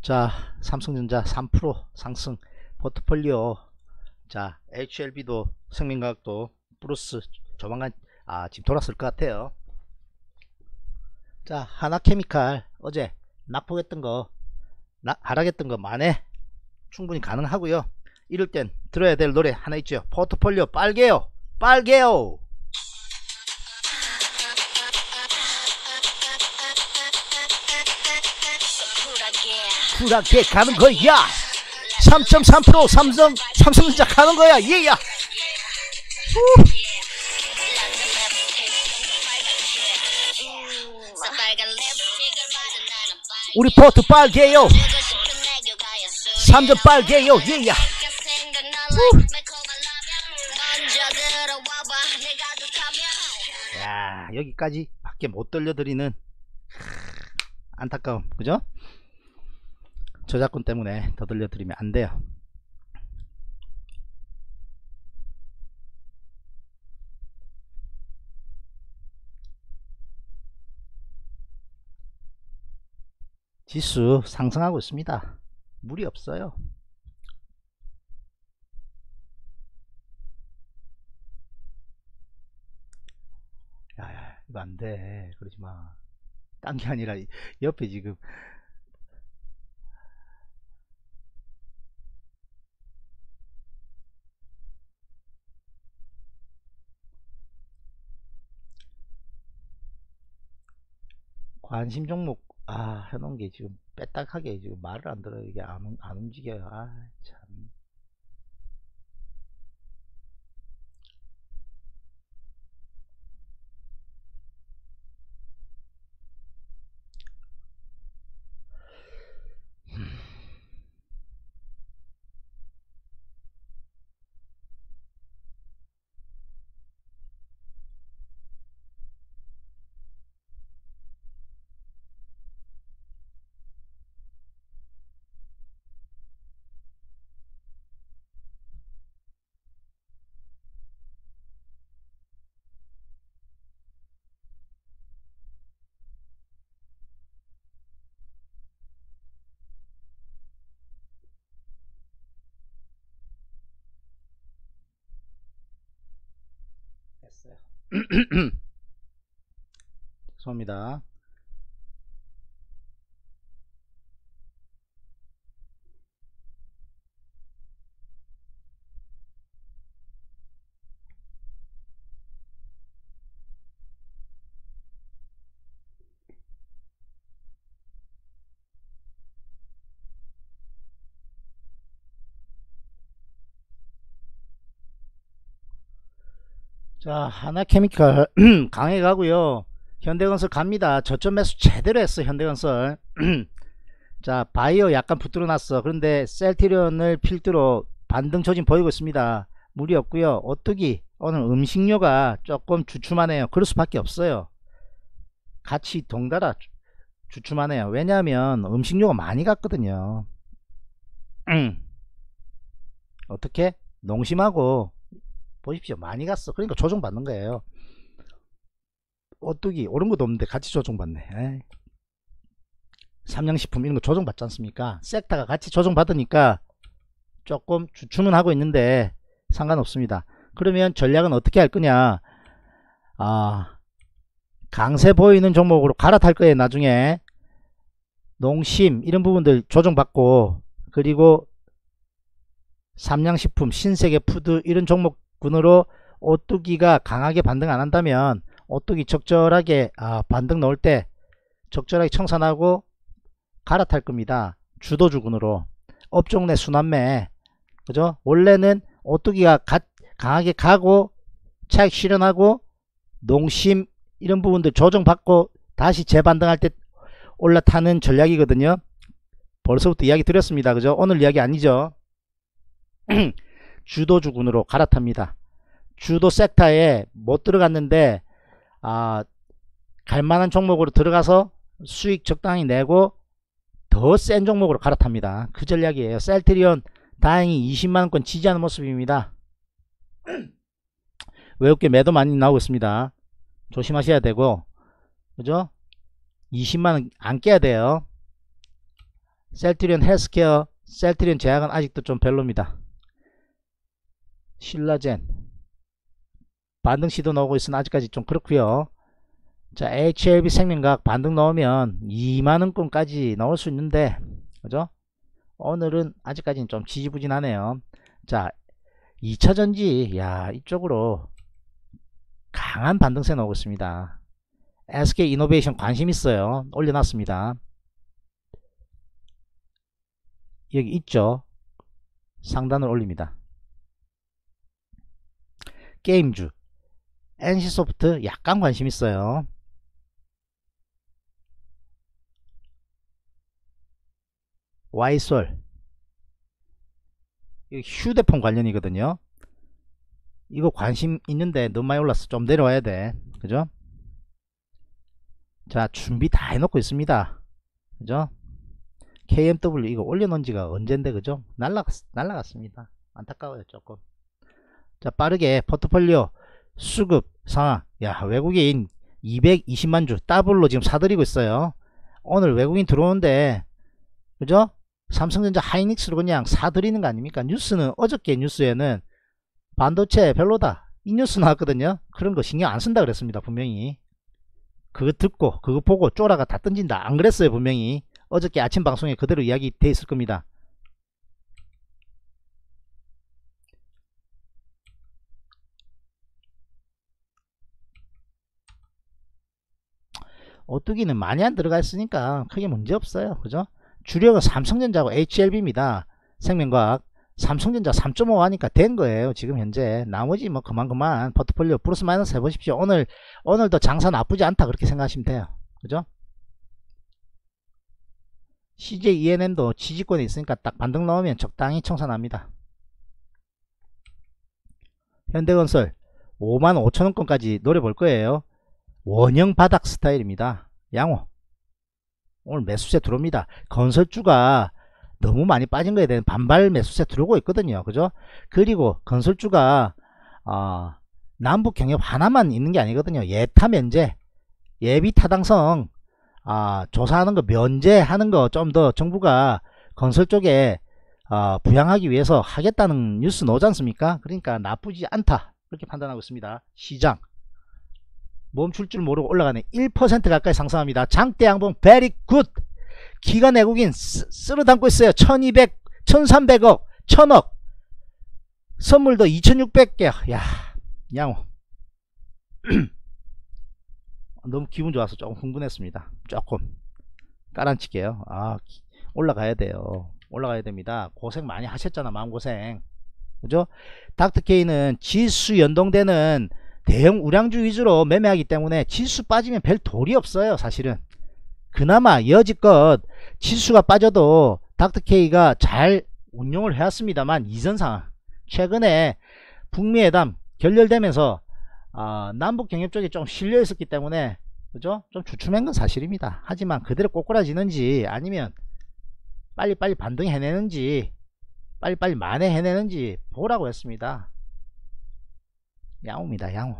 자 삼성전자 3% 상승 포트폴리오. 자 HLB도 생명과학도 플러스 조만간 아 지금 돌았을 것 같아요. 자 하나케미칼 어제 낙폭했던 거 나, 하락했던 거 만회 충분히 가능하고요. 이럴 땐 들어야 될 노래 하나 있죠. 포트폴리오 빨개요. 빨개요 쿨하게 가는 거야. 3.3% 삼성 삼성전자 가는 거야. 얘야. 후. 우리 포트 빨개요. 3점 빨개요. 얘야. 야 여기까지 밖에 못 들려드리는 안타까움. 그죠 저작권 때문에 더 들려드리면 안 돼요. 지수 상승하고 있습니다. 무리 없어요. 야야 이거 안돼. 그러지마. 딴 게 아니라 옆에 지금 관심 종목 아 해놓은 게 지금 빼딱하게 지금 말을 안 들어요 이게 안, 움- 안 움직여요. 아 참 됐어요 죄송합니다 자 하나케미칼 강해 가고요. 현대건설 갑니다. 저점 매수 제대로 했어 현대건설. 자 바이오 약간 붙들어 놨어. 그런데 셀티리온을 필두로 반등 처진 보이고 있습니다. 무리 없고요. 오뚜기 오늘 음식료가 조금 주춤하네요. 그럴 수밖에 없어요. 같이 동달아 주- 주춤하네요. 왜냐하면 음식료가 많이 갔거든요. 어떻게? 농심하고 보십시오. 많이 갔어. 그러니까 조정받는 거예요. 오뚜기 오른 것도 없는데 같이 조정받네. 삼양식품 이런 거 조정받지 않습니까? 섹터가 같이 조정받으니까 조금 주춤은 하고 있는데 상관없습니다. 그러면 전략은 어떻게 할 거냐? 아 강세 보이는 종목으로 갈아탈 거예요 나중에. 농심 이런 부분들 조정받고 그리고 삼양식품 신세계 푸드 이런 종목 군으로 오뚜기가 강하게 반등 안 한다면 오뚜기 적절하게 아, 반등 넣을 때 적절하게 청산하고 갈아탈 겁니다. 주도주군으로 업종 내 순환매 그죠? 원래는 오뚜기가 가- 강하게 가고 차익 실현하고 농심 이런 부분들 조정받고 다시 재반등할 때 올라타는 전략이거든요. 벌써부터 이야기 드렸습니다. 그죠? 오늘 이야기 아니죠? 주도주군으로 갈아탑니다. 주도 섹터에 못 들어갔는데 아, 갈만한 종목으로 들어가서 수익 적당히 내고 더 센 종목으로 갈아탑니다. 그 전략이에요. 셀트리온 다행히 20만원권 지지하는 모습입니다. 외국계 매도 많이 나오고 있습니다. 조심하셔야 되고 그죠? 20만원 안 깨야 돼요. 셀트리온 헬스케어 셀트리온 제약은 아직도 좀 별로입니다. 신라젠. 반등 시도 나오고 있으나 아직까지 좀 그렇고요. 자 HLB 생명과학 반등 나오면 2만원권까지 나올 수 있는데 그죠? 오늘은 아직까지는 좀 지지부진하네요. 자 2차전지 야 이쪽으로 강한 반등세 나오고 있습니다. SK 이노베이션 관심 있어요. 올려놨습니다. 여기 있죠? 상단을 올립니다 게임주 NC소프트 약간 관심 있어요. 와이솔 휴대폰 관련이거든요. 이거 관심 있는데 너무 많이 올랐어. 좀 내려와야 돼. 그죠? 자 준비 다 해놓고 있습니다. 그죠? KMW 이거 올려놓은 지가 언젠데 그죠? 날라갔, 날라갔습니다. 안타까워요 조금. 자 빠르게 포트폴리오 수급 상황 야 외국인 220만 주 더블로 지금 사들이고 있어요. 오늘 외국인 들어오는데 그죠? 삼성전자 하이닉스로 그냥 사들이는 거 아닙니까? 뉴스는 어저께 뉴스에는 반도체 별로다. 이 뉴스 나왔거든요. 그런 거 신경 안 쓴다 그랬습니다 분명히. 그거 듣고 그거 보고 쪼라가 다 던진다. 안 그랬어요 분명히. 어저께 아침 방송에 그대로 이야기 돼 있을 겁니다 오뚜기는 많이 안 들어가 있으니까 크게 문제 없어요. 그죠? 주력은 삼성전자고 HLB입니다. 생명과학. 삼성전자 3.5 하니까 된 거예요. 지금 현재. 나머지 뭐 그만 그만 포트폴리오 플러스 마이너스 해보십시오. 오늘, 오늘도 장사 나쁘지 않다. 그렇게 생각하시면 돼요. 그죠? CJ ENM도 지지권에 있으니까 딱 반등 나오면 적당히 청산합니다. 현대건설 5만 5천원권까지 노려볼 거예요. 원형 바닥 스타일입니다. 양호. 오늘 매수세 들어옵니다. 건설주가 너무 많이 빠진 거에 대한 반발 매수세 들어오고 있거든요. 그죠? 그리고 건설주가 어, 남북 경협 하나만 있는 게 아니거든요. 예타 면제, 예비 타당성 아, 조사하는 거 면제하는 거 좀 더 정부가 건설 쪽에 어, 부양하기 위해서 하겠다는 뉴스 나오지 않습니까? 그러니까 나쁘지 않다. 그렇게 판단하고 있습니다. 시장 멈출 줄 모르고 올라가네. 1% 가까이 상승합니다. 장대 양봉 very good. 기관 외국인 쓸어 담고 있어요. 1200, 1300억, 1000억. 선물도 2600개. 야, 양호. 너무 기분 좋아서 조금 흥분했습니다. 조금. 까란치게요. 아, 올라가야 돼요. 올라가야 됩니다. 고생 많이 하셨잖아. 마음고생. 그죠? 닥터케이는 지수 연동되는 대형 우량주 위주로 매매하기 때문에 지수 빠지면 별 돌이 없어요. 사실은. 그나마 여지껏 지수가 빠져도 닥터케이가 잘 운용을 해왔습니다만 이전 상황 최근에 북미회담 결렬되면서 어, 남북 경협 쪽에 좀 실려 있었기 때문에 그죠? 좀 주춤한 건 사실입니다. 하지만 그대로 꼬꾸라지는지 아니면 빨리빨리 반등해내는지 빨리빨리 만회해내는지 보라고 했습니다. 양호입니다. 양호.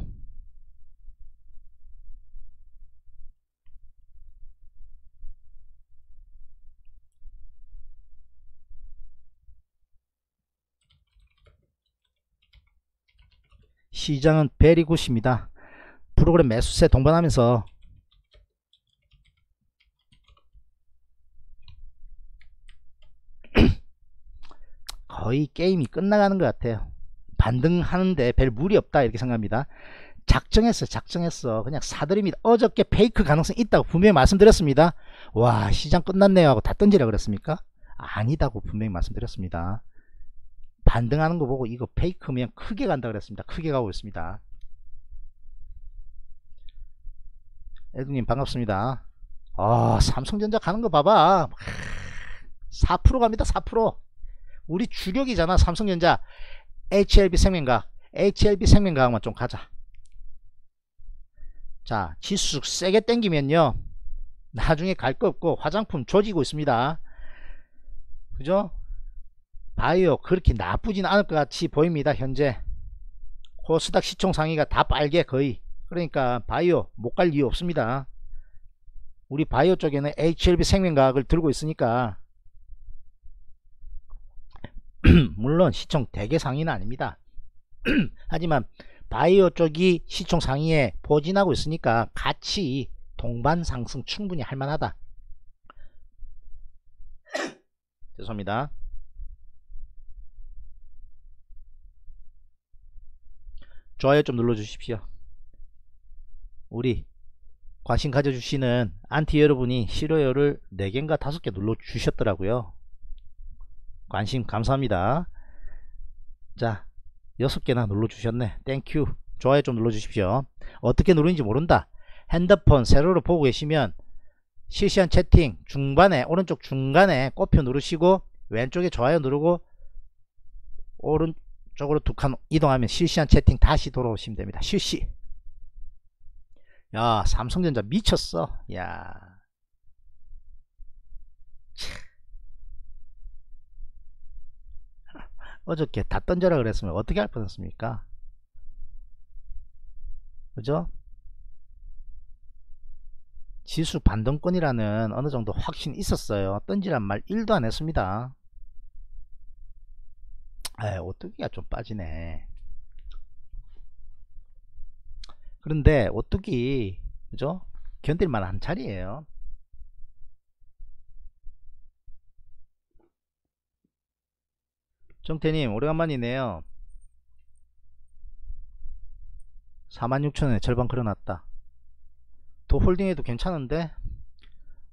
시장은 베리굿입니다. 프로그램 매수세 동반하면서 거의 게임이 끝나가는 것 같아요. 반등하는데 별 무리 없다 이렇게 생각합니다. 작정했어 작정했어. 그냥 사들입니다. 어저께 페이크 가능성 있다고 분명히 말씀드렸습니다. 와 시장 끝났네요 하고 다 던지라 그랬습니까? 아니다고 분명히 말씀드렸습니다. 반등하는 거 보고 이거 페이크면 크게 간다 그랬습니다. 크게 가고 있습니다. 에드님 반갑습니다. 아 삼성전자 가는 거 봐봐. 4% 갑니다 4% 우리 주력이잖아 삼성전자 HLB 생명과학 HLB 생명과학만 좀 가자. 자 지수 세게 땡기면요. 나중에 갈 거 없고 화장품 조지고 있습니다. 그죠? 바이오 그렇게 나쁘진 않을 것 같이 보입니다 현재. 코스닥 시총 상위가 다 빨개 거의. 그러니까 바이오 못 갈 이유 없습니다. 우리 바이오 쪽에는 HLB 생명과학을 들고 있으니까 물론 시총 대개 상위는 아닙니다. 하지만 바이오 쪽이 시총 상위에 포진하고 있으니까 같이 동반 상승 충분히 할만하다. 죄송합니다. 좋아요 좀 눌러주십시오. 우리 관심 가져주시는 안티 여러분이 싫어요를 4개인가 5개 눌러주셨더라고요. 관심 감사합니다. 자, 6개나 눌러주셨네. Thank you. 좋아요 좀 눌러주십시오. 어떻게 누르는지 모른다. 핸드폰 세로로 보고 계시면 실시간 채팅 중반에 오른쪽 중간에 꽃표 누르시고 왼쪽에 좋아요 누르고 오른쪽으로 두 칸 이동하면 실시간 채팅 다시 돌아오시면 됩니다. 실시. 야 삼성전자 미쳤어. 야 어저께 다 던져라 그랬으면 어떻게 할 뻔했습니까? 그죠? 지수 반동권이라는 어느 정도 확신 있었어요. 던지란 말 1도 안 했습니다. 에 오뚜기가 좀 빠지네. 그런데 오뚜기 그죠? 견딜 만 한 자리예요. 정태님 오래간만이네요. 46,000원에 절반 걸어놨다. 더 홀딩해도 괜찮은데?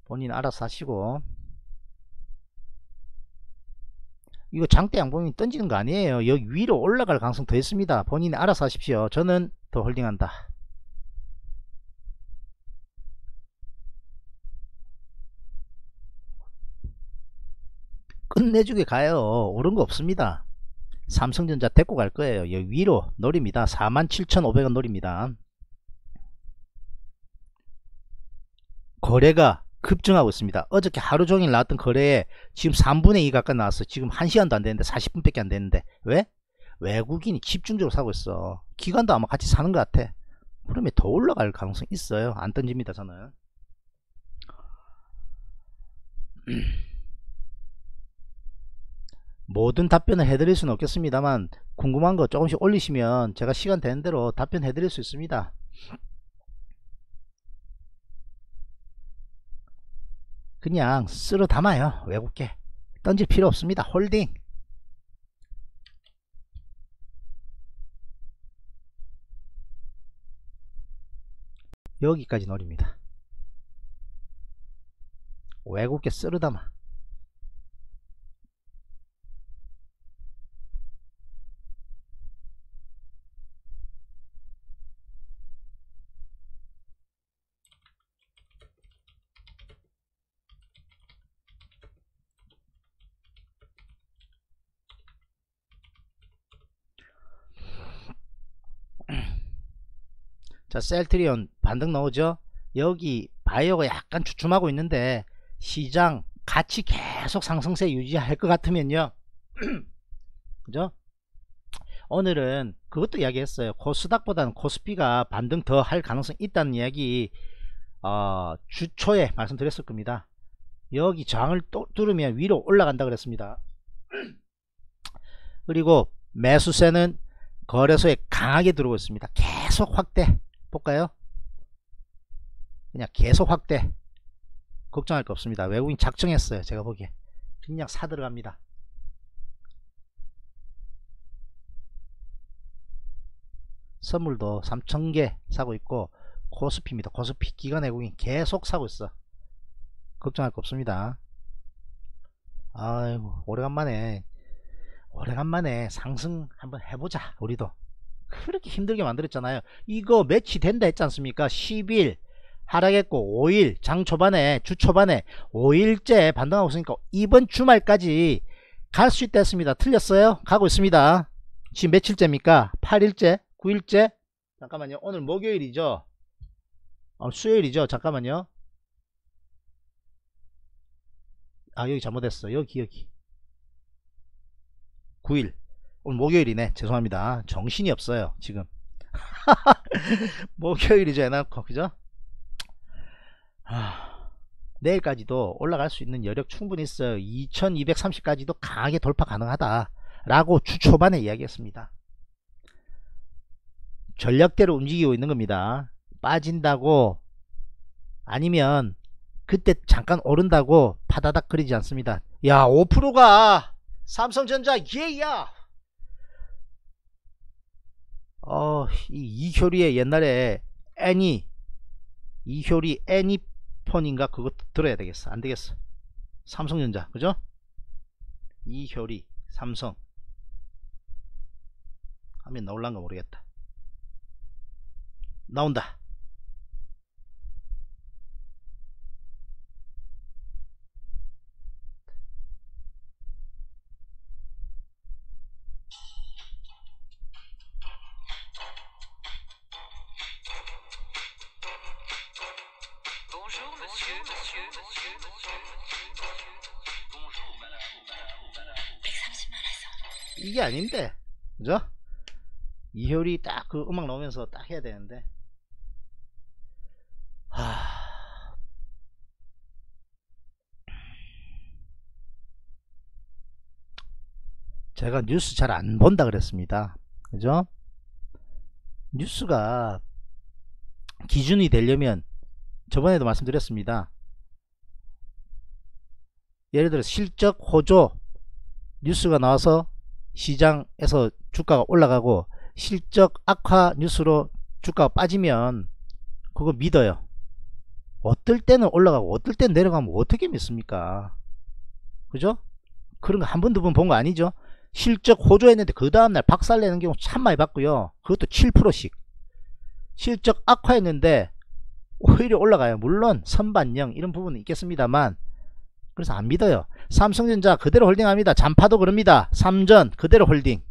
본인 알아서 하시고. 이거 장대 양봉이 던지는 거 아니에요. 여기 위로 올라갈 가능성 더 있습니다. 본인이 알아서 하십시오. 저는 더 홀딩한다 끝내주게 가요 오른 거 없습니다 삼성전자 데리고 갈 거예요 위로 노립니다 47,500원 노립니다 거래가 급증하고 있습니다. 어저께 하루 종일 나왔던 거래에 지금 3분의 2 가까이 나왔어. 지금 1시간도 안 되는데 40분밖에 안 되는데 왜? 외국인이 집중적으로 사고 있어. 기관도 아마 같이 사는 것 같아. 그러면 더 올라갈 가능성 있어요. 안 던집니다 저는. 모든 답변을 해드릴 수는 없겠습니다만 궁금한 거 조금씩 올리시면 제가 시간 되는 대로 답변해 드릴 수 있습니다. 그냥 쓸어 담아요 외국계 던질 필요 없습니다. 홀딩. 여기까지 노립니다. 외국계 쓸어 담아 자 셀트리온 반등 나오죠 여기 바이오가 약간 주춤하고 있는데 시장 같이 계속 상승세 유지할 것 같으면요. 그죠? 오늘은 그것도 이야기했어요. 코스닥보다는 코스피가 반등 더 할 가능성이 있다는 이야기 어, 주초에 말씀드렸을 겁니다. 여기 저항을 또 뚫으면 위로 올라간다 그랬습니다. 그리고 매수세는 거래소에 강하게 들어오고 있습니다. 계속 확대 볼까요? 그냥 계속 확대 걱정할 거 없습니다. 외국인 작정했어요. 제가 보기에 그냥 사 들어갑니다. 선물도 3,000개 사고 있고 코스피입니다. 코스피 기관 외국인 계속 사고 있어. 걱정할 거 없습니다. 아이고 오래간만에 오래간만에 상승 한번 해보자 우리도 그렇게 힘들게 만들었잖아요. 이거 매치 된다 했지 않습니까? 10일 하락했고 5일 장 초반에 주 초반에 5일째 반등하고 있으니까 이번 주말까지 갈 수 있다 했습니다. 틀렸어요? 가고 있습니다. 지금 며칠째입니까? 8일째? 9일째? 잠깐만요. 오늘 목요일이죠? 어, 수요일이죠? 잠깐만요. 아 여기 잘못했어. 여기 여기 9일 오늘 목요일이네. 죄송합니다. 정신이 없어요 지금. 목요일이죠 해놓고 그죠? 하... 내일까지도 올라갈 수 있는 여력 충분히 있어요. 2230까지도 강하게 돌파 가능하다 라고 주 초반에 이야기했습니다. 전략대로 움직이고 있는 겁니다. 빠진다고 아니면 그때 잠깐 오른다고 파다닥 거리지 않습니다. 야 5%가 삼성전자 예야 어, 이 이효리의 옛날에 애니 이효리 애니폰인가? 그것도 들어야 되겠어. 안 되겠어. 삼성전자. 그죠? 이효리 삼성. 하면 나올란가 모르겠다. 나온다 이게 아닌데. 그죠? 이효리 딱 그 음악 나오면서 딱 해야 되는데. 하... 제가 뉴스 잘 안 본다 그랬습니다. 그죠? 뉴스가 기준이 되려면 저번에도 말씀드렸습니다. 예를 들어 실적 호조 뉴스가 나와서 시장에서 주가가 올라가고 실적 악화 뉴스로 주가가 빠지면 그거 믿어요. 어떨 때는 올라가고 어떨 때는 내려가면 어떻게 믿습니까? 그죠? 그런 거 한 번 두 번 본 거 아니죠? 실적 호조했는데 그 다음날 박살내는 경우 참 많이 봤고요. 그것도 7%씩. 실적 악화했는데 오히려 올라가요. 물론 선반영 이런 부분은 있겠습니다만 그래서 안 믿어요. 삼성전자 그대로 홀딩합니다. 잔파도 그럽니다. 삼전 그대로 홀딩.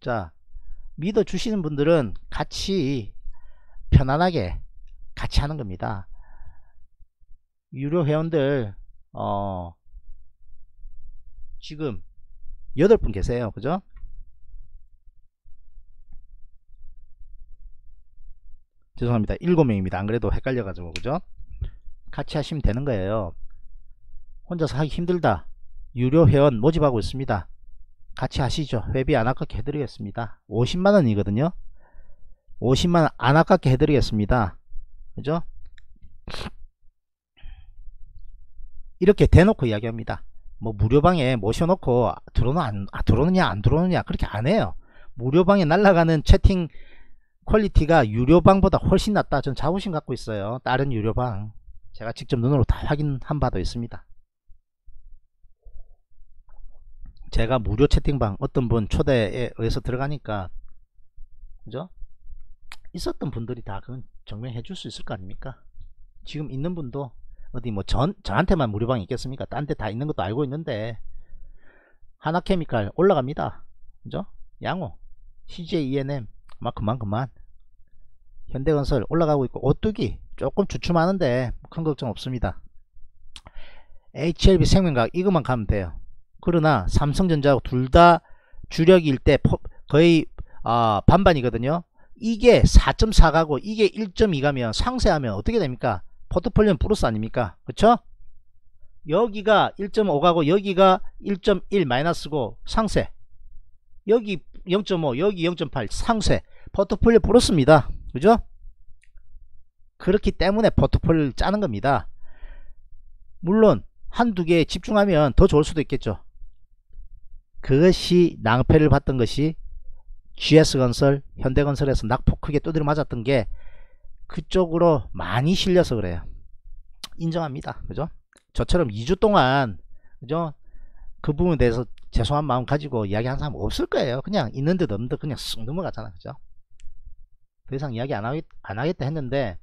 자 믿어주시는 분들은 같이 편안하게 같이 하는 겁니다. 유료 회원들 어 지금 8분 계세요. 그죠 죄송합니다. 7명입니다. 안 그래도 헷갈려 가지고 그죠? 같이 하시면 되는 거예요. 혼자서 하기 힘들다. 유료 회원 모집하고 있습니다. 같이 하시죠. 회비 안 아깝게 해드리겠습니다. 50만원이거든요. 50만원 안 아깝게 해드리겠습니다. 그죠? 이렇게 대놓고 이야기합니다. 뭐 무료방에 모셔놓고 들어오는 안, 아, 들어오느냐 안 들어오느냐 그렇게 안 해요. 무료방에 날아가는 채팅 quality가 유료방보다 훨씬 낫다. 전 자부심 갖고 있어요. 다른 유료방. 제가 직접 눈으로 다 확인한 바도 있습니다. 제가 무료 채팅방 어떤 분 초대에 의해서 들어가니까 그죠? 있었던 분들이 다 그건 증명해 줄 수 있을 거 아닙니까? 지금 있는 분도 어디 뭐 전, 저한테만 무료방 있겠습니까? 딴 데 다 있는 것도 알고 있는데 하나케미칼 올라갑니다. 그죠? 양호. CJ 아마 그만 그만. 현대건설 올라가고 있고 오뚜기 조금 주춤하는데 큰 걱정 없습니다. HLB 생명과학 이것만 가면 돼요. 그러나 삼성전자하고 둘 다 주력일 때 거의 아, 반반이거든요. 이게 4.4 가고 이게 1.2 가면 상세하면 어떻게 됩니까? 포트폴리오는 플러스 아닙니까? 그쵸? 여기가 1.5 가고 여기가 1.1 마이너스고 상세 여기 0.5 여기 0.8 상세 포트폴리오 플러스입니다 그죠 그렇기 때문에 포트폴리오를 짜는 겁니다 물론 한두 개에 집중하면 더 좋을 수도 있겠죠 그것이 낭패를 봤던 것이 GS건설, 현대건설에서 낙폭 크게 두드려 맞았던 게 그쪽으로 많이 실려서 그래요. 인정합니다. 그죠? 저처럼 2주 동안 그죠? 그 부분에 대해서 죄송한 마음 가지고 이야기하는 사람 없을 거예요. 그냥 있는 듯 없는 듯 그냥 쑥 넘어가잖아. 그죠? 더 이상 이야기 안, 하겠, 안 하겠다 했는데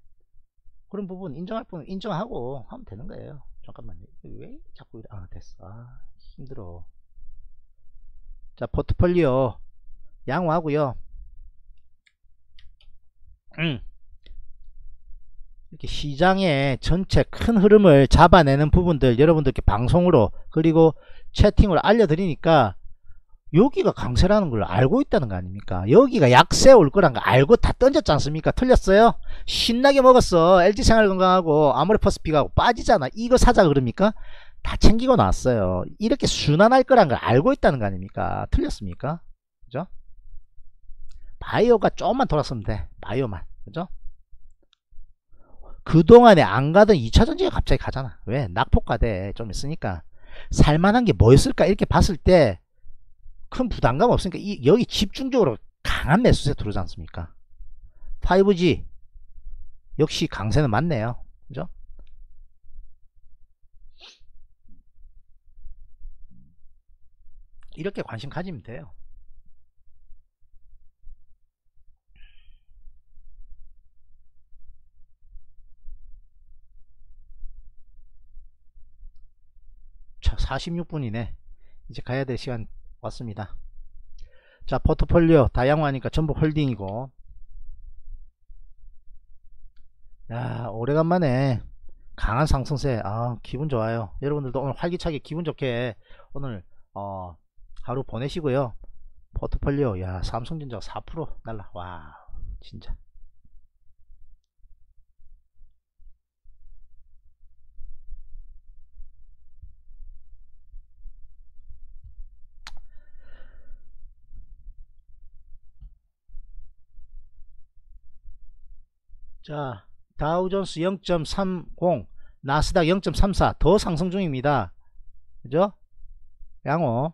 그런 부분 인정할 부분 인정하고 하면 되는 거예요. 잠깐만요. 왜 자꾸 이래? 아 됐어. 아 힘들어. 자 포트폴리오 양호하고요 음. 이렇게 시장의 전체 큰 흐름을 잡아내는 부분들 여러분들께 방송으로 그리고 채팅으로 알려드리니까 여기가 강세라는 걸 알고 있다는 거 아닙니까? 여기가 약세 올 거란 거 알고 다 던졌지 않습니까? 틀렸어요? 신나게 먹었어. LG생활건강하고 아모레퍼스픽하고 빠지잖아. 이거 사자 그럽니까? 다 챙기고 나왔어요. 이렇게 순환할 거란 걸 알고 있다는 거 아닙니까? 틀렸습니까? 그죠? 바이오가 조금만 돌았으면 돼. 바이오만. 그죠? 그동안에 안 가던 2차전지가 갑자기 가잖아. 왜? 낙폭과대. 좀 있으니까 살만한 게 뭐였을까? 이렇게 봤을 때 큰 부담감 없으니까 이, 여기 집중적으로 강한 매수세 들어오지 않습니까? 5G 역시 강세는 맞네요. 그죠? 이렇게 관심 가지면 돼요 46분이네. 이제 가야 될 시간 왔습니다. 자 포트폴리오 다양화하니까 전부 홀딩이고. 야 오래간만에 강한 상승세. 아 기분 좋아요. 여러분들도 오늘 활기차게 기분 좋게 오늘 어 하루 보내시고요. 포트폴리오 야 삼성전자 4% 날라. 와 진짜 자, 다우존스 0.30, 나스닥 0.34 더 상승 중입니다. 그죠? 양호.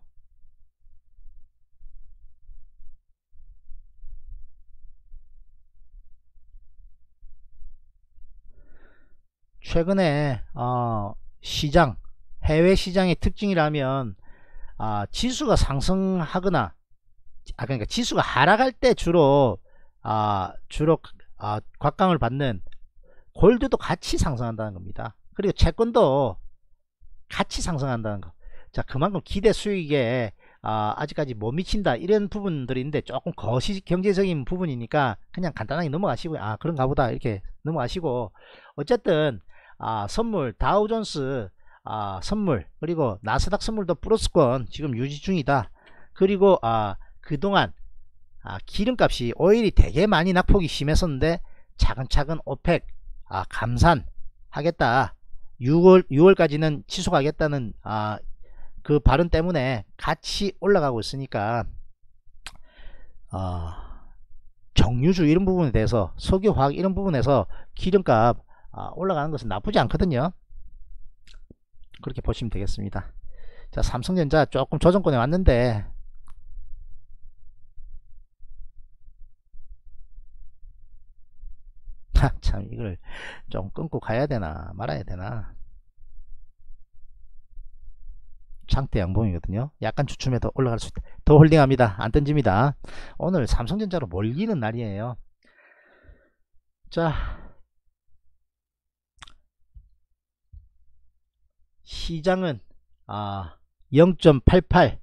최근에 어, 시장 해외 시장의 특징이라면 아, 지수가 상승하거나 아 그러니까 지수가 하락할 때 주로 아, 주로 아, 곽강을 받는 골드도 같이 상승한다는 겁니다. 그리고 채권도 같이 상승한다는 거. 자 그만큼 기대 수익에 아, 아직까지 못 미친다. 이런 부분들인데 조금 거시 경제적인 부분이니까 그냥 간단하게 넘어가시고 아 그런가 보다. 이렇게 넘어가시고. 어쨌든 아, 선물 다우존스 아, 선물 그리고 나스닥 선물도 플러스권 지금 유지 중이다. 그리고 아, 그동안 아, 기름값이 오일이 되게 많이 낙폭이 심했었는데 차근차근 오펙 아, 감산 하겠다. 6월 6월까지는 지속하겠다는 아, 그 발언 때문에 같이 올라가고 있으니까 어, 정유주 이런 부분에 대해서 석유화학 이런 부분에서 기름값 아, 올라가는 것은 나쁘지 않거든요. 그렇게 보시면 되겠습니다. 자 삼성전자 조금 조정권에 왔는데 아, 참 이걸 좀 끊고 가야 되나 말아야 되나. 장대 양봉이거든요. 약간 주춤해도 올라갈 수 있다. 더 홀딩합니다. 안 던집니다. 오늘 삼성전자로 몰리는 날이에요. 자 시장은 아, 0.88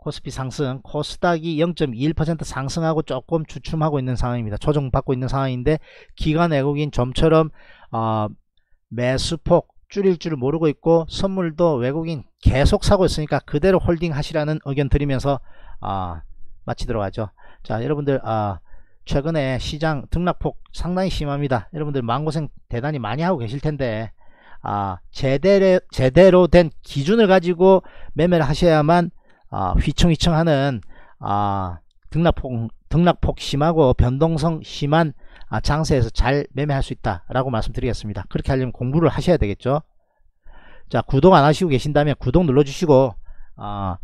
코스피 상승 코스닥이 0.21% 상승하고 조금 주춤하고 있는 상황입니다. 조정받고 있는 상황인데 기관 외국인 좀처럼 어, 매수폭 줄일 줄 모르고 있고 선물도 외국인 계속 사고 있으니까 그대로 홀딩 하시라는 의견 드리면서 아, 마치도록 하죠. 자 여러분들 아, 최근에 시장 등락폭 상당히 심합니다. 여러분들 마음고생 대단히 많이 하고 계실 텐데 아, 제대로, 제대로 된 기준을 가지고 매매를 하셔야만 아, 휘청휘청하는 아, 등락폭, 등락폭 심하고 변동성 심한 아, 장세에서 잘 매매할 수 있다 라고 말씀드리겠습니다. 그렇게 하려면 공부를 하셔야 되겠죠? 자 구독 안 하시고 계신다면 구독 눌러주시고 아,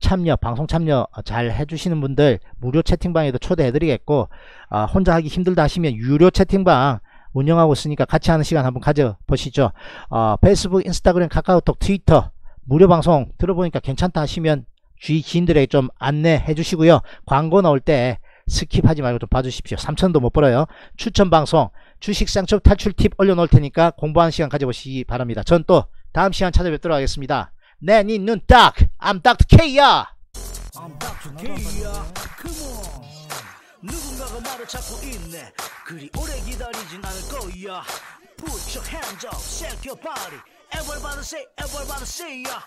참여 방송 참여 잘 해주시는 분들 무료 채팅방에도 초대해 드리겠고 아, 혼자 하기 힘들다 하시면 유료 채팅방 운영하고 있으니까 같이 하는 시간 한번 가져보시죠. 어, 페이스북 인스타그램 카카오톡 트위터 무료 방송 들어보니까 괜찮다 하시면 주위 지인들에게 좀 안내해 주시고요. 광고 나올 때 skip하지 말고 좀 봐주십시오. 3천도 못 벌어요. 추천 방송 주식상처 탈출 팁 올려놓을 테니까 공부하는 시간 가져보시기 바랍니다. 전 또 다음 시간 찾아뵙도록 하겠습니다. 내 니 눈 딱 I'm Dr. K야! I'm Dr. K야. Come on. 누군가가 말을 찾고 있네. 그리 오래 기다리진 않을 거야. Put your hands up, shake your body. Everybody say, everybody say ya